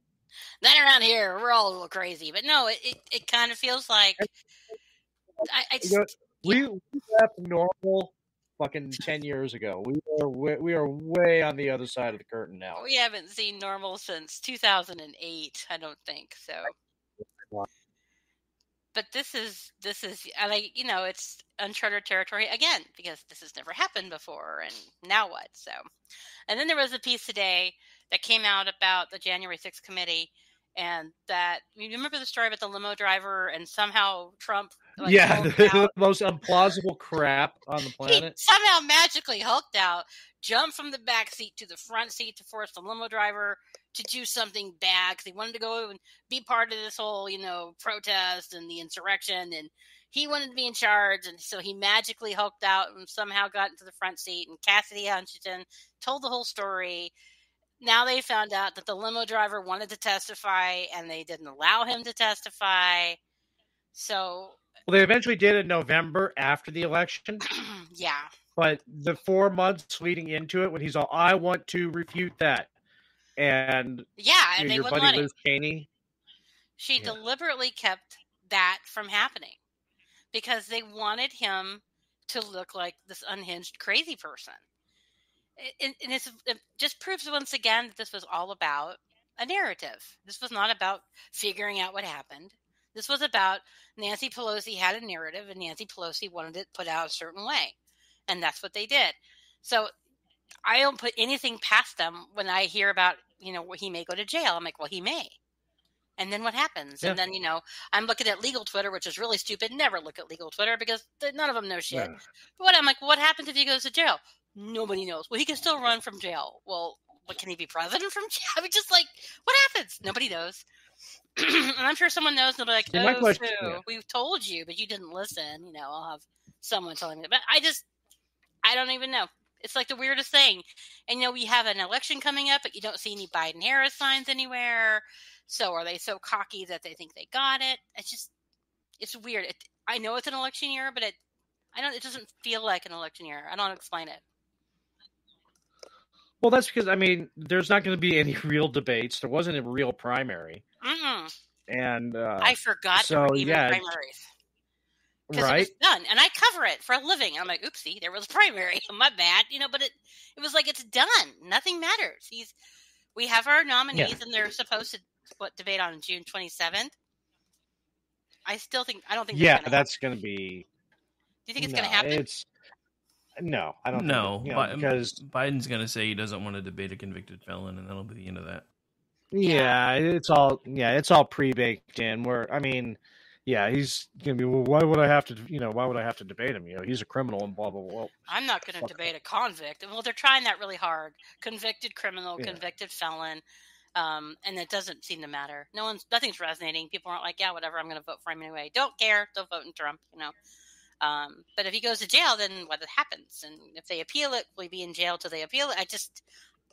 Then around here, we're all a little crazy, but no, it it, it kind of feels like I, I You know, we, we left normal fucking 10 years ago. We are, way, we are way on the other side of the curtain now. we haven't seen normal since 2008. I don't think so. But this is this is I like you know it's uncharted territory again because this has never happened before, and now what? So, and then there was a piece today that came out about the January 6th committee. And that you remember the story about the limo driver and somehow Trump like, yeah, the, most implausible crap on the he planet. somehow magically hulked out, jumped from the back seat to the front seat to force the limo driver to do something bad because he wanted to go and be part of this whole, you know, protest and the insurrection, and he wanted to be in charge, and so he magically hulked out and somehow got into the front seat. And Cassidy Hutchinson told the whole story. Now they found out that the limo driver wanted to testify, and they didn't allow him to testify. So, Well, they eventually did in November after the election, yeah. but the four months leading into it, when he's all, I want to refute that. And Yeah, and your, they wouldn't buddy let. Liz Cheney, She deliberately kept that from happening because they wanted him to look like this unhinged crazy person. And, and it's, it just proves once again that this was all about a narrative. This was not about figuring out what happened. This was about Nancy Pelosi had a narrative and Nancy Pelosi wanted it put out a certain way. And that's what they did. So I don't put anything past them when I hear about, you know, he may go to jail. I'm like, well, he may. And then what happens? Yeah. And then, you know, I'm looking at legal Twitter, which is really stupid. Never look at legal Twitter because none of them know shit. Yeah. But what I'm like, what happens if he goes to jail? Nobody knows. Well, he can still run from jail. Well, what can he be president from jail? I mean, just like, what happens? Nobody knows. and I'm sure someone knows. And they'll be like, oh, question- Sue, yeah. we've told you, but you didn't listen. You know, I'll have someone telling me. But I just, I don't even know. It's like the weirdest thing. And you know, we have an election coming up, but you don't see any Biden Harris signs anywhere. So are they so cocky that they think they got it? It's just, it's weird. It, I know it's an election year, but it, I don't. It doesn't feel like an election year. I don't explain it. Well, that's because, I mean, there's not going to be any real debates. There wasn't a real primary. Mm-mm. And uh, I forgot so, there were even yeah, primaries. Because right? it was done, and I cover it for a living. I'm like, oopsie, there was a primary. My bad, you know. But it, it was like it's done. Nothing matters. He's, we have our nominees, and they're supposed to what debate on June 27th. I still think I don't think. Yeah, that's going to be. Do you think it's no, going to happen? It's no, I don't. No, think you know, Bi- because Biden's going to say he doesn't want to debate a convicted felon, and that'll be the end of that. yeah, it's all yeah, it's all pre baked in. Where I mean, yeah, he's gonna be. Well, why would I have to? You know, why would I have to debate him? You know, he's a criminal and blah blah blah. I'm not going to Fuck debate a convict. Well, they're trying that really hard. Convicted criminal, Yeah. convicted felon, um, and it doesn't seem to matter. No one's nothing's resonating. People aren't like, yeah, whatever. I'm going to vote for him anyway. Don't care. Don't vote in Trump. You know. Um, but if he goes to jail, then what happens? And if they appeal it, will he be in jail till they appeal it? I just,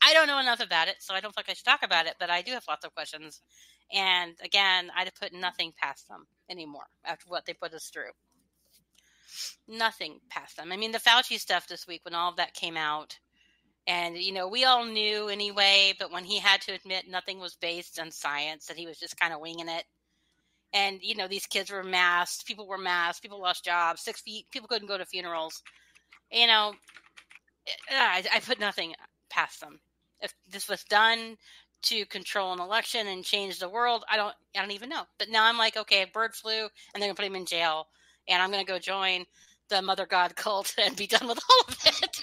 I don't know enough about it, so I don't think I should talk about it. But I do have lots of questions. And again, I'd put nothing past them anymore after what they put us through nothing past them. I mean, the Fauci stuff this week when all of that came out, and you know, we all knew anyway, but when he had to admit nothing was based on science, that he was just kind of winging it. And you know, these kids were masked, people were masked, people lost jobs, six feet, people couldn't go to funerals. You know, eh, I, I put nothing past them. If this was done to control an election and change the world, I don't, I don't even know. But now I'm like, okay, bird flu, and they're gonna put him in jail and I'm going to go join the Mother God cult and be done with all of it.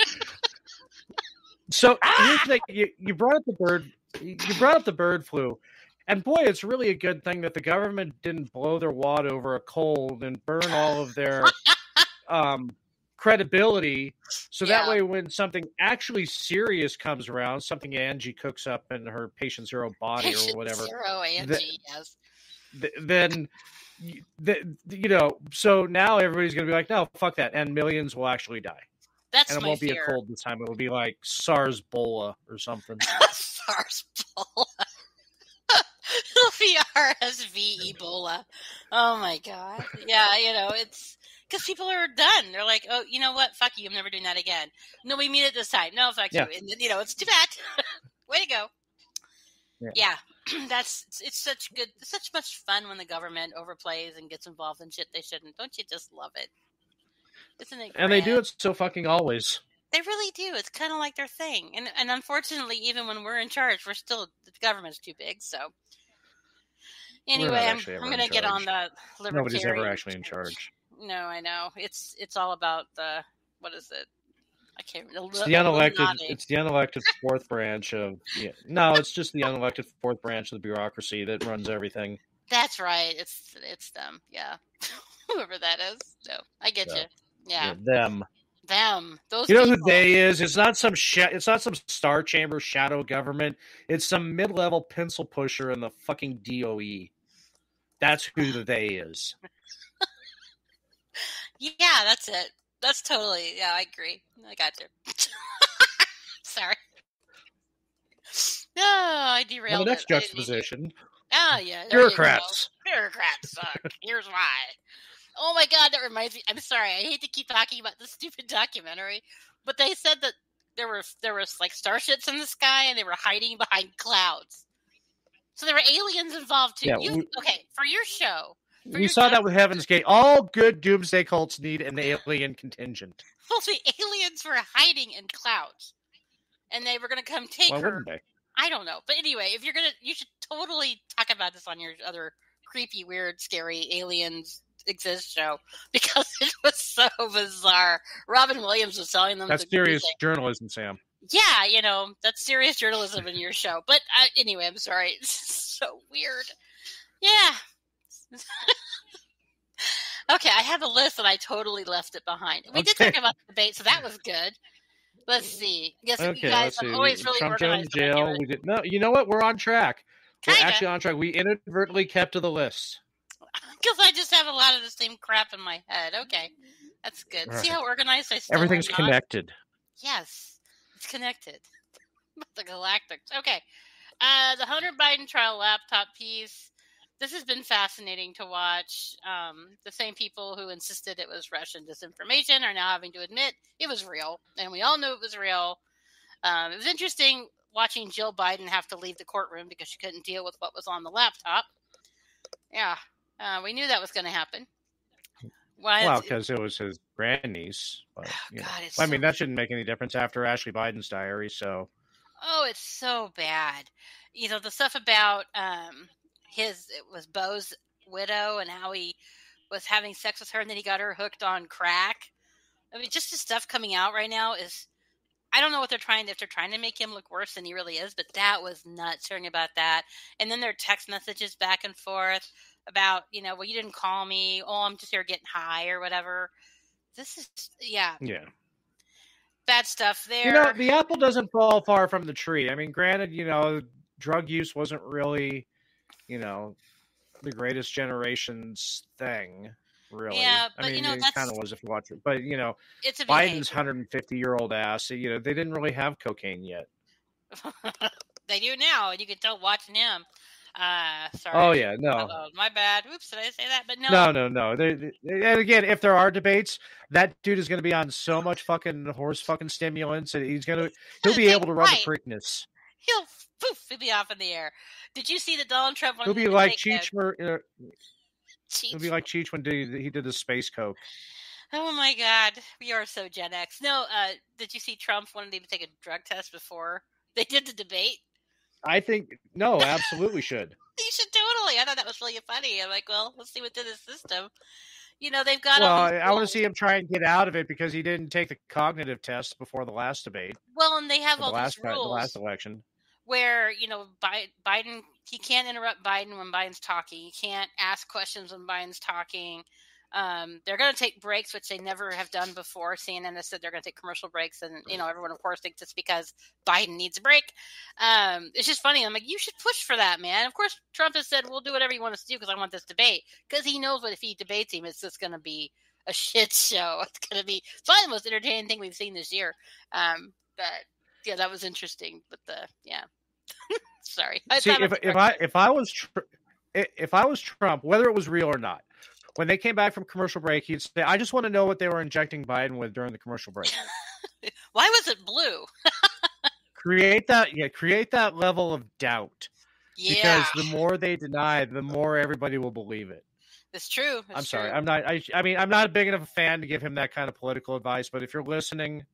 So the you, you brought up the bird, you brought up the bird flu, and boy, it's really a good thing that the government didn't blow their wad over a cold and burn all of their um, credibility. So that way, when something actually serious comes around, something Angie cooks up in her patient zero body Patient or whatever, Zero th- yes. th- then th- you know. So now everybody's going to be like, "No, fuck that," and millions will actually die. That's and it won't be a cold this time. It'll be like SARS Bola or something. SARS Ebola. It'll be RSV Ebola. Oh my god. Yeah, you know, it's because people are done. They're like, oh, you know what? Fuck you. I'm never doing that again. No, we mean it this time. No, fuck Yeah. you. And then, you know, it's too bad. Way to go. Yeah. Yeah, that's it's, it's such good, such much fun when the government overplays and gets involved in shit they shouldn't. Don't you just love it? Isn't it? and they do it so fucking always. They really do. It's kind of like their thing. And and unfortunately, even when we're in charge, we're still the government's too big. So anyway, I'm I'm gonna get on the libertarian. Nobody's ever actually in charge. No, I know. It's it's all about the what is it? I can't remember. It's the unelected. It's the unelected fourth branch of. Yeah, no, it's just the unelected fourth branch of the bureaucracy that runs everything. That's right. It's it's them. Yeah, whoever that is. No, I get Yeah. you. Yeah, them. Them. Those. You know who they is? It's not some sh- It's not some star chamber shadow government. It's some mid-level pencil pusher in the fucking DOE. That's who the they is. Yeah, that's it. That's totally. Yeah, I agree. I got you. Sorry. No, I derailed the next it. I didn't mean to. juxtaposition: Oh yeah, there you go. bureaucrats. Bureaucrats suck. Here's why. Oh my god, that reminds me. I'm sorry. I hate to keep talking about this stupid documentary, but they said that there were there was like starships in the sky and they were hiding behind clouds. So there were aliens involved too. Yeah, you, we- okay, for your show, for We your saw that with Heaven's Gate. All good doomsday cults need an alien contingent. Well, the aliens were hiding in clouds, and they were going to come take Why her. wouldn't they? I don't know, but anyway, if you're gonna, you should totally talk about this on your other creepy, weird, scary aliens exist show because it was so bizarre. Robin Williams was selling them That's serious music. journalism, Sam. Yeah, you know that's serious journalism in your show. But uh, anyway, I'm sorry. It's so weird. Yeah. okay, I have a list and I totally left it behind. We did talk about the debate, so that was good. Let's see. Yes, you Okay, guys, see. I'm always really Trump going organized. to when I do jail. We did no. You know what? We're on track. Kinda. We're actually on track. We inadvertently kept to the list. Because I just have a lot of the same crap in my head. Okay, that's good. See how organized I still Everything's connected. Yes, it's connected. the Galactics. Okay, uh, the Hunter Biden trial laptop piece. This has been fascinating to watch. Um, the same people who insisted it was Russian disinformation are now having to admit it was real, and we all knew it was real. Um, it was interesting watching Jill Biden have to leave the courtroom because she couldn't deal with what was on the laptop. Yeah, uh, we knew that was going to happen. Why? Well, because it was his grandniece. But, know. God, it's I so mean, that shouldn't make any difference after Ashley Biden's diary. So Oh, it's so bad. You know, the stuff about um his it was Beau's widow and how he was having sex with her and then he got her hooked on crack. I mean, just the stuff coming out right now is I don't know what they're trying if they're trying to make him look worse than he really is, but that was nuts hearing about that. And then their text messages back and forth about you know, well, you didn't call me. Oh, I'm just here getting high or whatever. This is yeah, Yeah. bad stuff there. You know, the apple doesn't fall far from the tree. I mean, granted, you know, drug use wasn't really, you know, the greatest generation's thing, really. Yeah, I but, you mean, know, it kind of was if you watch it. But, you know, It's a Biden's 150 year old ass, you know, they didn't really have cocaine yet. they do now, and you can tell watching him. Uh, sorry. Oh, yeah, no. Uh-oh, my bad. Oops, did I say that? But no. No, no, no. They, they- and again, if there are debates, that dude is going to be on so much fucking horse fucking stimulants, and he's going to he'll be able to run right. the Preakness. He'll poof, he'll be off in the air. Did you see that Donald Trump He'll be like Cheech. Mer- uh, Cheech. He'll be like Cheech when did, he did the space coke. Oh my God, we are so Gen X. No, uh, did you see Trump wanted to take a drug test before they did the debate? I think no, absolutely should. You should totally. I thought that was really funny. I'm like, well, let's see what's in the system. You know, they've got Well, I, want to see him try and get out of it because he didn't take the cognitive test before the last debate, Well, and they have all the last these the last election. where you know Biden he can't interrupt Biden when Biden's talking. He can't ask questions when Biden's talking. Um, they're going to take breaks, which they never have done before. CNN has said they're going to take commercial breaks, and you know everyone, of course, thinks it's because Biden needs a break. Um, it's just funny. I'm like, you should push for that, man. Of course, Trump has said we'll do whatever you want us to do because I want this debate because he knows what if he debates him, it's just going to be a shit show. It's going to be it's probably the most entertaining thing we've seen this year. Um, but yeah, that was interesting. But the yeah, sorry. I See, if if I if I was Tr- if I was Trump, whether it was real or not, when they came back from commercial break, he'd say, "I just want to know what they were injecting Biden with during the commercial break." Why was it blue? create that, yeah, create that level of doubt. Yeah, Because the more they deny, the more everybody will believe it. it's true. I'm it's sorry. true. I'm not. I, I mean, I'm not a big enough a fan to give him that kind of political advice. But if you're listening,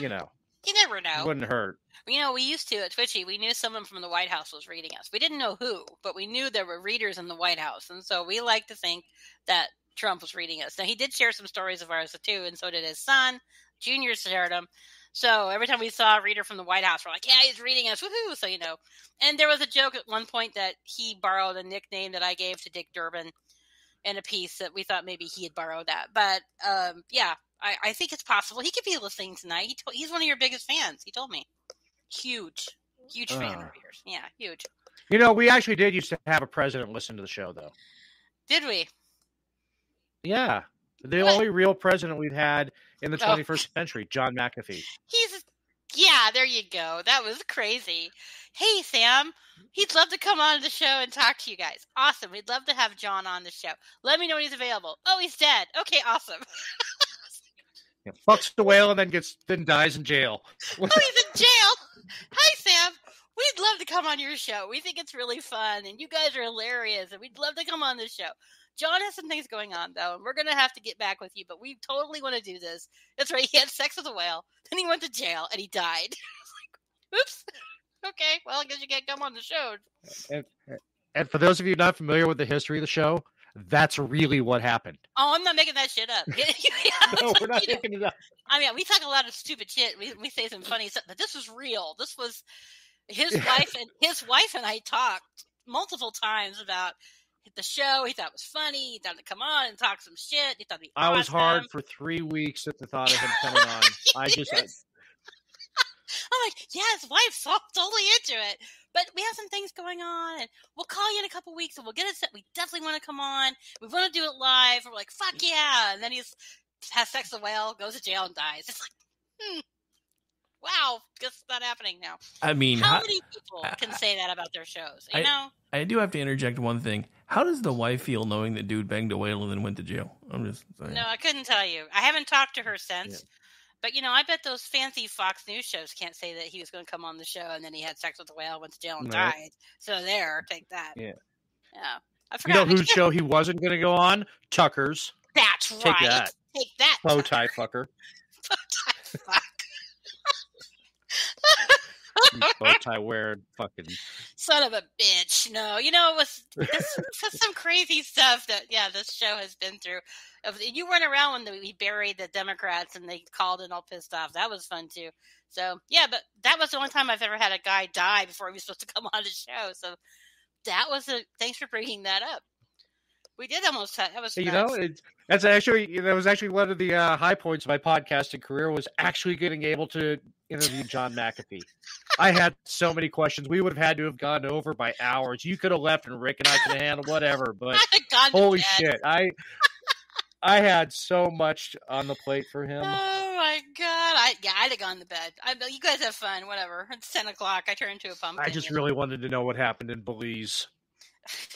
you know, You never know. it wouldn't hurt. You know, we used to at Twitchy, we knew someone from the White House was reading us. We didn't know who, but we knew there were readers in the White House. And so we like to think that Trump was reading us. Now, he did share some stories of ours too, and so did his son. Junior shared them. So every time we saw a reader from the White House, we're like, yeah, he's reading us. Woohoo. So, you know, and there was a joke at one point that he borrowed a nickname that I gave to Dick Durbin in a piece that we thought maybe he had borrowed that. But um, yeah, I, I think it's possible. He could be listening tonight. He he's one of your biggest fans. He told me. Huge, huge fan Oh. of yours. Yeah, huge. You know, we actually did used to have a president listen to the show, though. Did we? Yeah, the What? only real president we've had in the Oh. 21st century, John McAfee. He's yeah. There you go. That was crazy. Hey Sam, he'd love to come on the show and talk to you guys. Awesome. We'd love to have John on the show. Let me know when he's available. Oh, he's dead. Okay, awesome. Yeah, fucks the whale and then gets then dies in jail. oh, he's in jail. Hi, Sam. We'd love to come on your show. We think it's really fun, and you guys are hilarious, and we'd love to come on the show. John has some things going on though, and we're gonna have to get back with you. But we totally want to do this. That's right. He had sex with a whale, then he went to jail, and he died. Oops. Okay. Well, I guess you can't come on the show. And, and for those of you not familiar with the history of the show, that's really what happened. Oh, I'm not making that shit up. No, we're not making it up. I mean, we talk a lot of stupid shit. We we say some funny stuff, but this was real. This was his wife and his wife and I talked multiple times about the show. He thought it was funny. He thought to come on and talk some shit. He thought be I was hard for three weeks at the thought of him coming on. I just, I, I'm like, yeah, his wife's so totally into it. But we have some things going on, and we'll call you in a couple weeks, and we'll get it set. We definitely want to come on. We want to do it live. We're like, fuck yeah! And then he's has sex with a whale, goes to jail, and dies. It's like, hmm, wow, guess not happening now. I mean, how how- many people can say that about their shows? You I, know, I do have to interject one thing. How does the wife feel knowing that dude banged a whale and then went to jail? I'm just saying. no, I couldn't tell you. I haven't talked to her since. But you know, I bet those fancy Fox News shows can't say that he was going to come on the show and then he had sex with a whale, went to jail, and Right. died. So there, take that. yeah. Yeah, I You forgot. know whose show he wasn't going to go on? Tucker's. That's Take right. that. Take that. Bow tie fucker. You bow tie wearing fucking. Son of a bitch. No, you know, it was this was some crazy stuff that yeah, this show has been through. You weren't around when we buried the Democrats and they called and all pissed off. That was fun too. So yeah, but that was the only time I've ever had a guy die before he was supposed to come on the show. So that was a thanks for bringing that up. We did almost. That was You nuts. know, it, that's actually that was actually one of the uh, high points of my podcasting career was actually getting able to interview John McAfee. I had so many questions. We would have had to have gone over by hours. You could have left, and Rick and I could have handled whatever. But holy shit, I I had so much on the plate for him. Oh my god! I yeah, I'd have gone to bed. I, you guys have fun. Whatever. It's ten o'clock. I turn into a pumpkin. I just you know. really wanted to know what happened in Belize.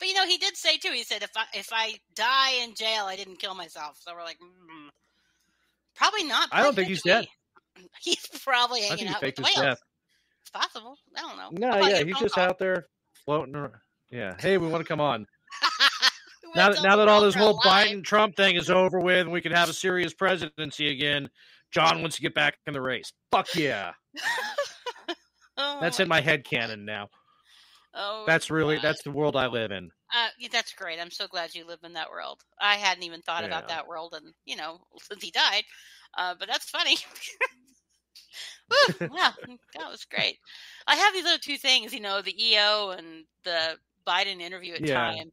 But you know, he did say too. He said, "If I if I die in jail, I didn't kill myself." So we're like, mm, probably not. I don't think he's dead. He's probably I hanging out with faked the his whales. death. It's possible. I don't know. No, yeah, he's just call. out there floating around. Yeah. Hey, we want to come on. Now, that- now that all this whole alive. Biden Trump thing is over with, and we can have a serious presidency again. John wants to get back in the race. Fuck yeah. Oh That's my in my head canon now. Oh, That's really God. that's the world I live in. Uh, yeah, that's great. I'm so glad you live in that world. I hadn't even thought about that world, and you know, since he died. Uh, but that's funny. Woo, yeah, that was great. I have these other two things, you know, the EO and the Biden interview at Yeah. Time.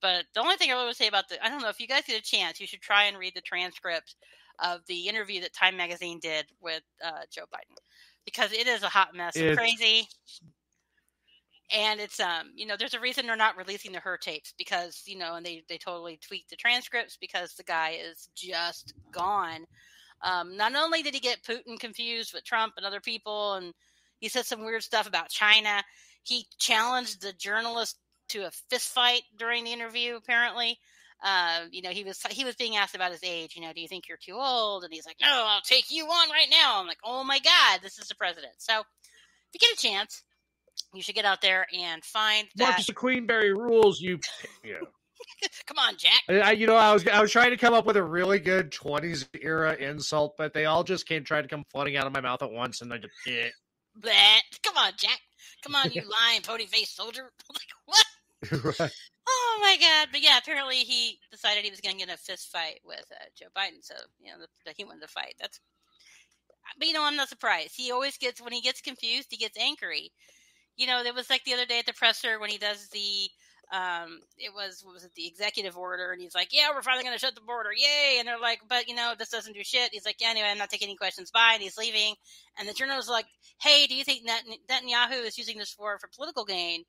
But the only thing I want to say about the, I don't know if you guys get a chance, you should try and read the transcript of the interview that Time Magazine did with uh, Joe Biden because it is a hot mess, It's- crazy and it's um you know there's a reason they're not releasing the Hur tapes because you know and they they totally tweaked the transcripts because the guy is just gone um not only did he get putin confused with trump and other people and he said some weird stuff about china he challenged the journalist to a fist fight during the interview apparently uh, you know, he was he was being asked about his age. You know, do you think you're too old? And he's like, no, I'll take you on right now. I'm like, oh my god, this is the president. So, if you get a chance, you should get out there and find that. Marquess the Queensberry rules. You, yeah. Come on, Jack. I, you know, I was I was trying to come up with a really good '20s era insult, but they all just came trying to come flooding out of my mouth at once, and I just eh. Bleh. Come on, Jack. Come on, you lying pony faced soldier. Like, what? right. Oh my god! But yeah, apparently he decided he was going to get a fist fight with uh, Joe Biden. So you know that that he wanted to fight. That's. But you know, I'm not surprised. He always gets when he gets confused, he gets angry. You know, there was like the other day at the presser when he does the. Um, it was what was it the executive order, and he's like, "Yeah, we're finally going to shut the border, yay!" And they're like, "But you know, this doesn't do shit." He's like, "Yeah, anyway, I'm not taking any questions." Bye, and he's leaving. And the journalist is like, "Hey, do you think Net- Netanyahu is using this war for political gain?"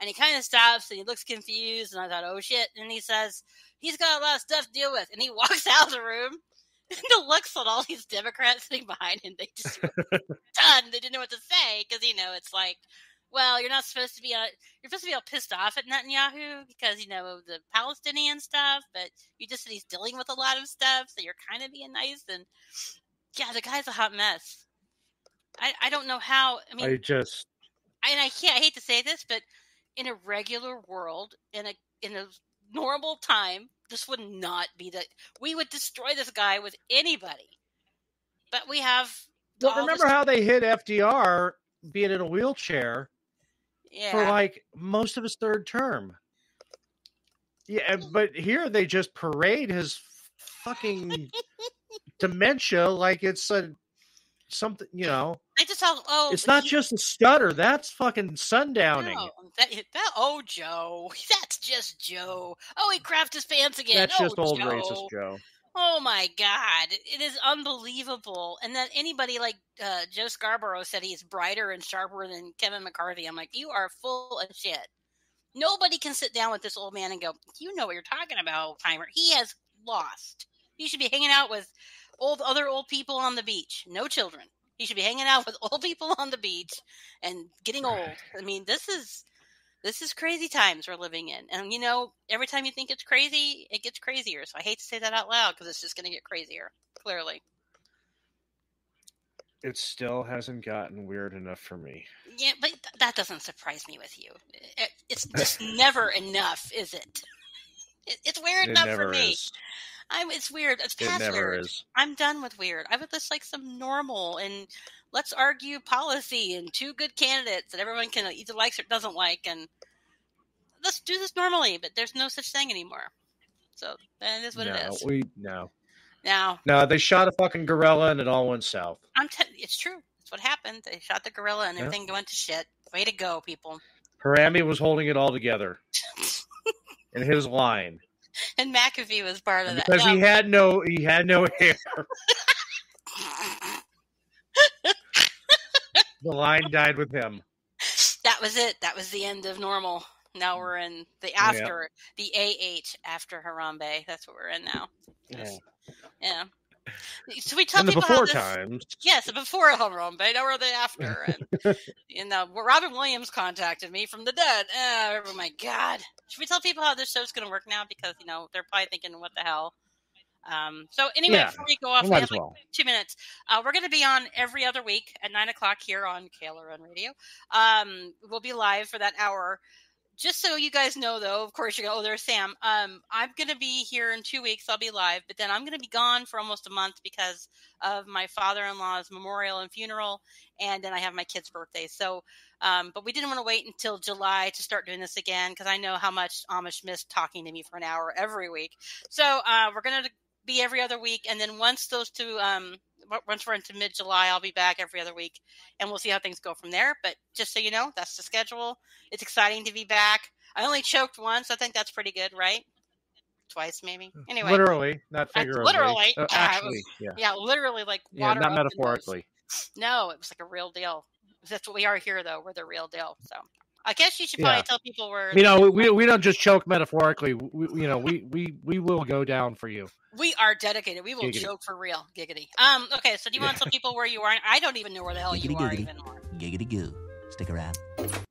And he kind of stops and he looks confused. And I thought, oh shit. And he says, he's got a lot of stuff to deal with. And he walks out of the room. And the looks on all these Democrats sitting behind him, they just were done. They didn't know what to say because, you know, it's like, well, you're not supposed to be, uh, you're supposed to be all pissed off at Netanyahu because, you know, the Palestinian stuff, but you just said he's dealing with a lot of stuff. So you're kind of being nice. And yeah, the guy's a hot mess. I, I don't know how, I mean, I just and I can't I hate to say this, but in a regular world, in a in a normal time, this would not be the we would destroy this guy with anybody. But we have well, all remember this- how they hit FDR being in a wheelchair yeah. for like most of his third term. Yeah, mm. but here they just parade his fucking dementia like it's a something. You know, I just oh, it's not he- just a stutter. That's fucking sundowning. no, that, that oh Joe, that's just Joe. Oh, he crapped his pants again. That's oh, just old Joe. racist Joe. Oh my god, it is unbelievable. And then anybody like uh, Joe Scarborough said he's brighter and sharper than Kevin McCarthy. I'm like, you are full of shit. Nobody can sit down with this old man and go, you know what you're talking about, old timer. He has lost. He should be hanging out with old other old people on the beach. No children. He should be hanging out with old people on the beach and getting old. I mean, this is this is crazy times we're living in. And you know, every time you think it's crazy, it gets crazier. So I hate to say that out loud because it's just going to get crazier. Clearly. It still hasn't gotten weird enough for me. Yeah, but th- that doesn't surprise me with you. It- It's just never enough, is it? It- It's weird It enough for me. is. I'm. It's weird. It's It past never weird. is. I'm done with weird. I would just like some normal and let's argue policy and two good candidates that everyone can either likes or doesn't like, and let's do this normally. But there's no such thing anymore. So that is what no, it is. we no. Now No, they shot a fucking gorilla and it all went south. I'm. T- it's true. It's what happened. They shot the gorilla and Yeah. everything went to shit. Way to go, people. Harambe was holding it all together. in his line And McAfee was part of that. because No. he had no he had no hair. the line died with him. that was it. That was the end of normal. Now we're in the after the AH after Harambe. That's what we're in now. Yeah. Yeah. So we tell And the people before how this, times. Yes, the before Harambe. Now we're the after. And you know, Robin Williams contacted me from the dead. Oh, oh my god! Should we tell people how this show's going to work now? Because you know they're probably thinking, "What the hell." Um, so anyway, Yeah, before we go off, we have like well. two minutes. Uh, we're going to be on every other week at nine o'clock here on KLRN Radio. Um, we'll be live for that hour. Just so you guys know, though, of course, you go, oh, there's Sam. Um, I'm going to be here in two weeks. I'll be live, but then I'm going to be gone for almost a month because of my father-in-law's memorial and funeral, and then I have my kid's birthday. So, um, but we didn't want to wait until July to start doing this again because I know how much Amish missed talking to me for an hour every week. So uh, we're going to be every other week, and then once those two, um, once we're into mid July, I'll be back every other week, and we'll see how things go from there. But just so you know, that's the schedule. It's exciting to be back. I only choked once. I think that's pretty good, right? Twice, maybe. Anyway, literally, not figuratively. literally, Uh, yeah, actually, was- yeah. yeah, literally, like Yeah, water not the nose. metaphorically. No, it was like a real deal. That's what we are here, though. We're the real deal. So I guess you should probably Yeah. tell people we're. You know, we, we don't just choke metaphorically. We, you know, we, we we will go down for you. We are dedicated. We will Giggity. joke for real. Giggity. Um. Okay. So do you want to tell people where you are? I don't even know where the hell you are giggity. even more. Giggity goo. Stick around.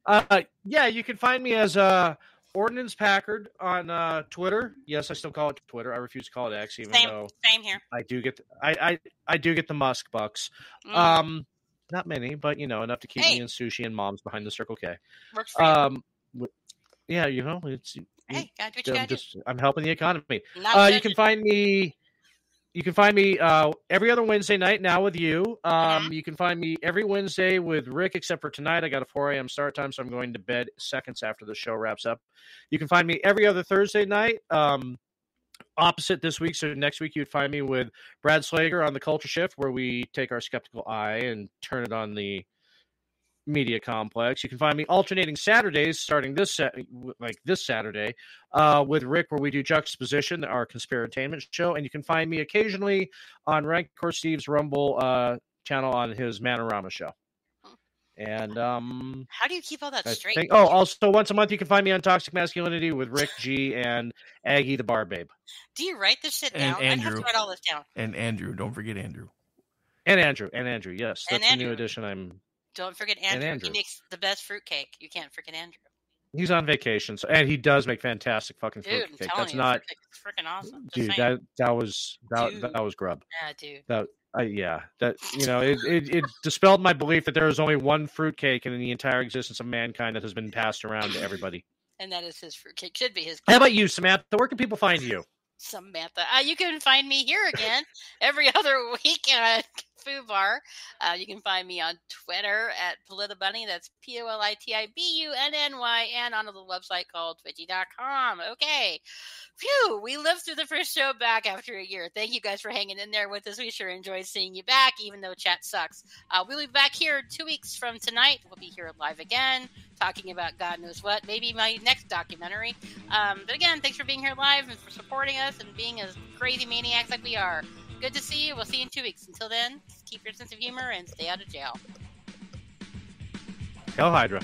Uh, yeah, you can find me as uh, Ordnance Packard on uh, Twitter. Yes, I still call it Twitter. I refuse to call it X, even Same. though Same here. I do get the, I, I I do get the Musk bucks. Mm. Um, not many, but you know enough to keep Hey. me and sushi and moms behind the Circle K. Works for you. Um, w- yeah, you know, it's Hey, gotta do what you I'm gotta do. I'm helping the economy. Uh, you can find me. You can find me uh, every other Wednesday night now with you. Um, You can find me every Wednesday with Rick, except for tonight. I got a 4 a.m. start time, so I'm going to bed seconds after the show wraps up. You can find me every other Thursday night. Um, opposite this week, so next week you'd find me with Brad Slager on the Culture Shift, where we take our skeptical eye and turn it on the media complex. You can find me alternating Saturdays, starting this like this Saturday, uh, with Rick, where we do Juxtaposition, our conspiratainment show, and you can find me occasionally on Rancor Steve's Rumble uh, channel on his Manorama show. And um, How do you keep all that I straight? think, oh, also once a month you can find me on Toxic Masculinity with Rick G and Aggie the Bar Babe Do you write this shit And down? I have Andrew. to write all this down. And Andrew, don't forget Andrew. and Andrew and Andrew. Yes, And that's the new Andrew. addition. I'm Don't forget And Andrew. Andrew. He makes the best fruitcake. You can't forget Andrew. he's on vacation, so and he does make fantastic fucking Dude, I'm fruitcake. That's you, not, freaking awesome. Just dude. saying. That that was that, Dude. that was grub. Yeah, dude. That uh, yeah, that you know, it, it it dispelled my belief that there is only one fruitcake in the entire existence of mankind that has been passed around to everybody. And that is his fruitcake. Should be his. How about you, Samantha? Where can people find you? Samantha. Uh, you can find me here again every other week at Foo Bar. Uh, you can find me on Twitter at Politibunny. That's P O L I T I B U N N Y, and on a little website called Twitchy.com. Okay. Phew, we lived through the first show back after a year. Thank you guys for hanging in there with us. We sure enjoyed seeing you back, even though chat sucks. Uh, we'll be back here two weeks from tonight. We'll be here live again, talking about God knows what, maybe my next documentary. Um, but again, thanks for being here live and for supporting us and being as crazy maniacs like we are. Good to see you. We'll see you in two weeks. Until then, keep your sense of humor and stay out of jail. Hell Hydra.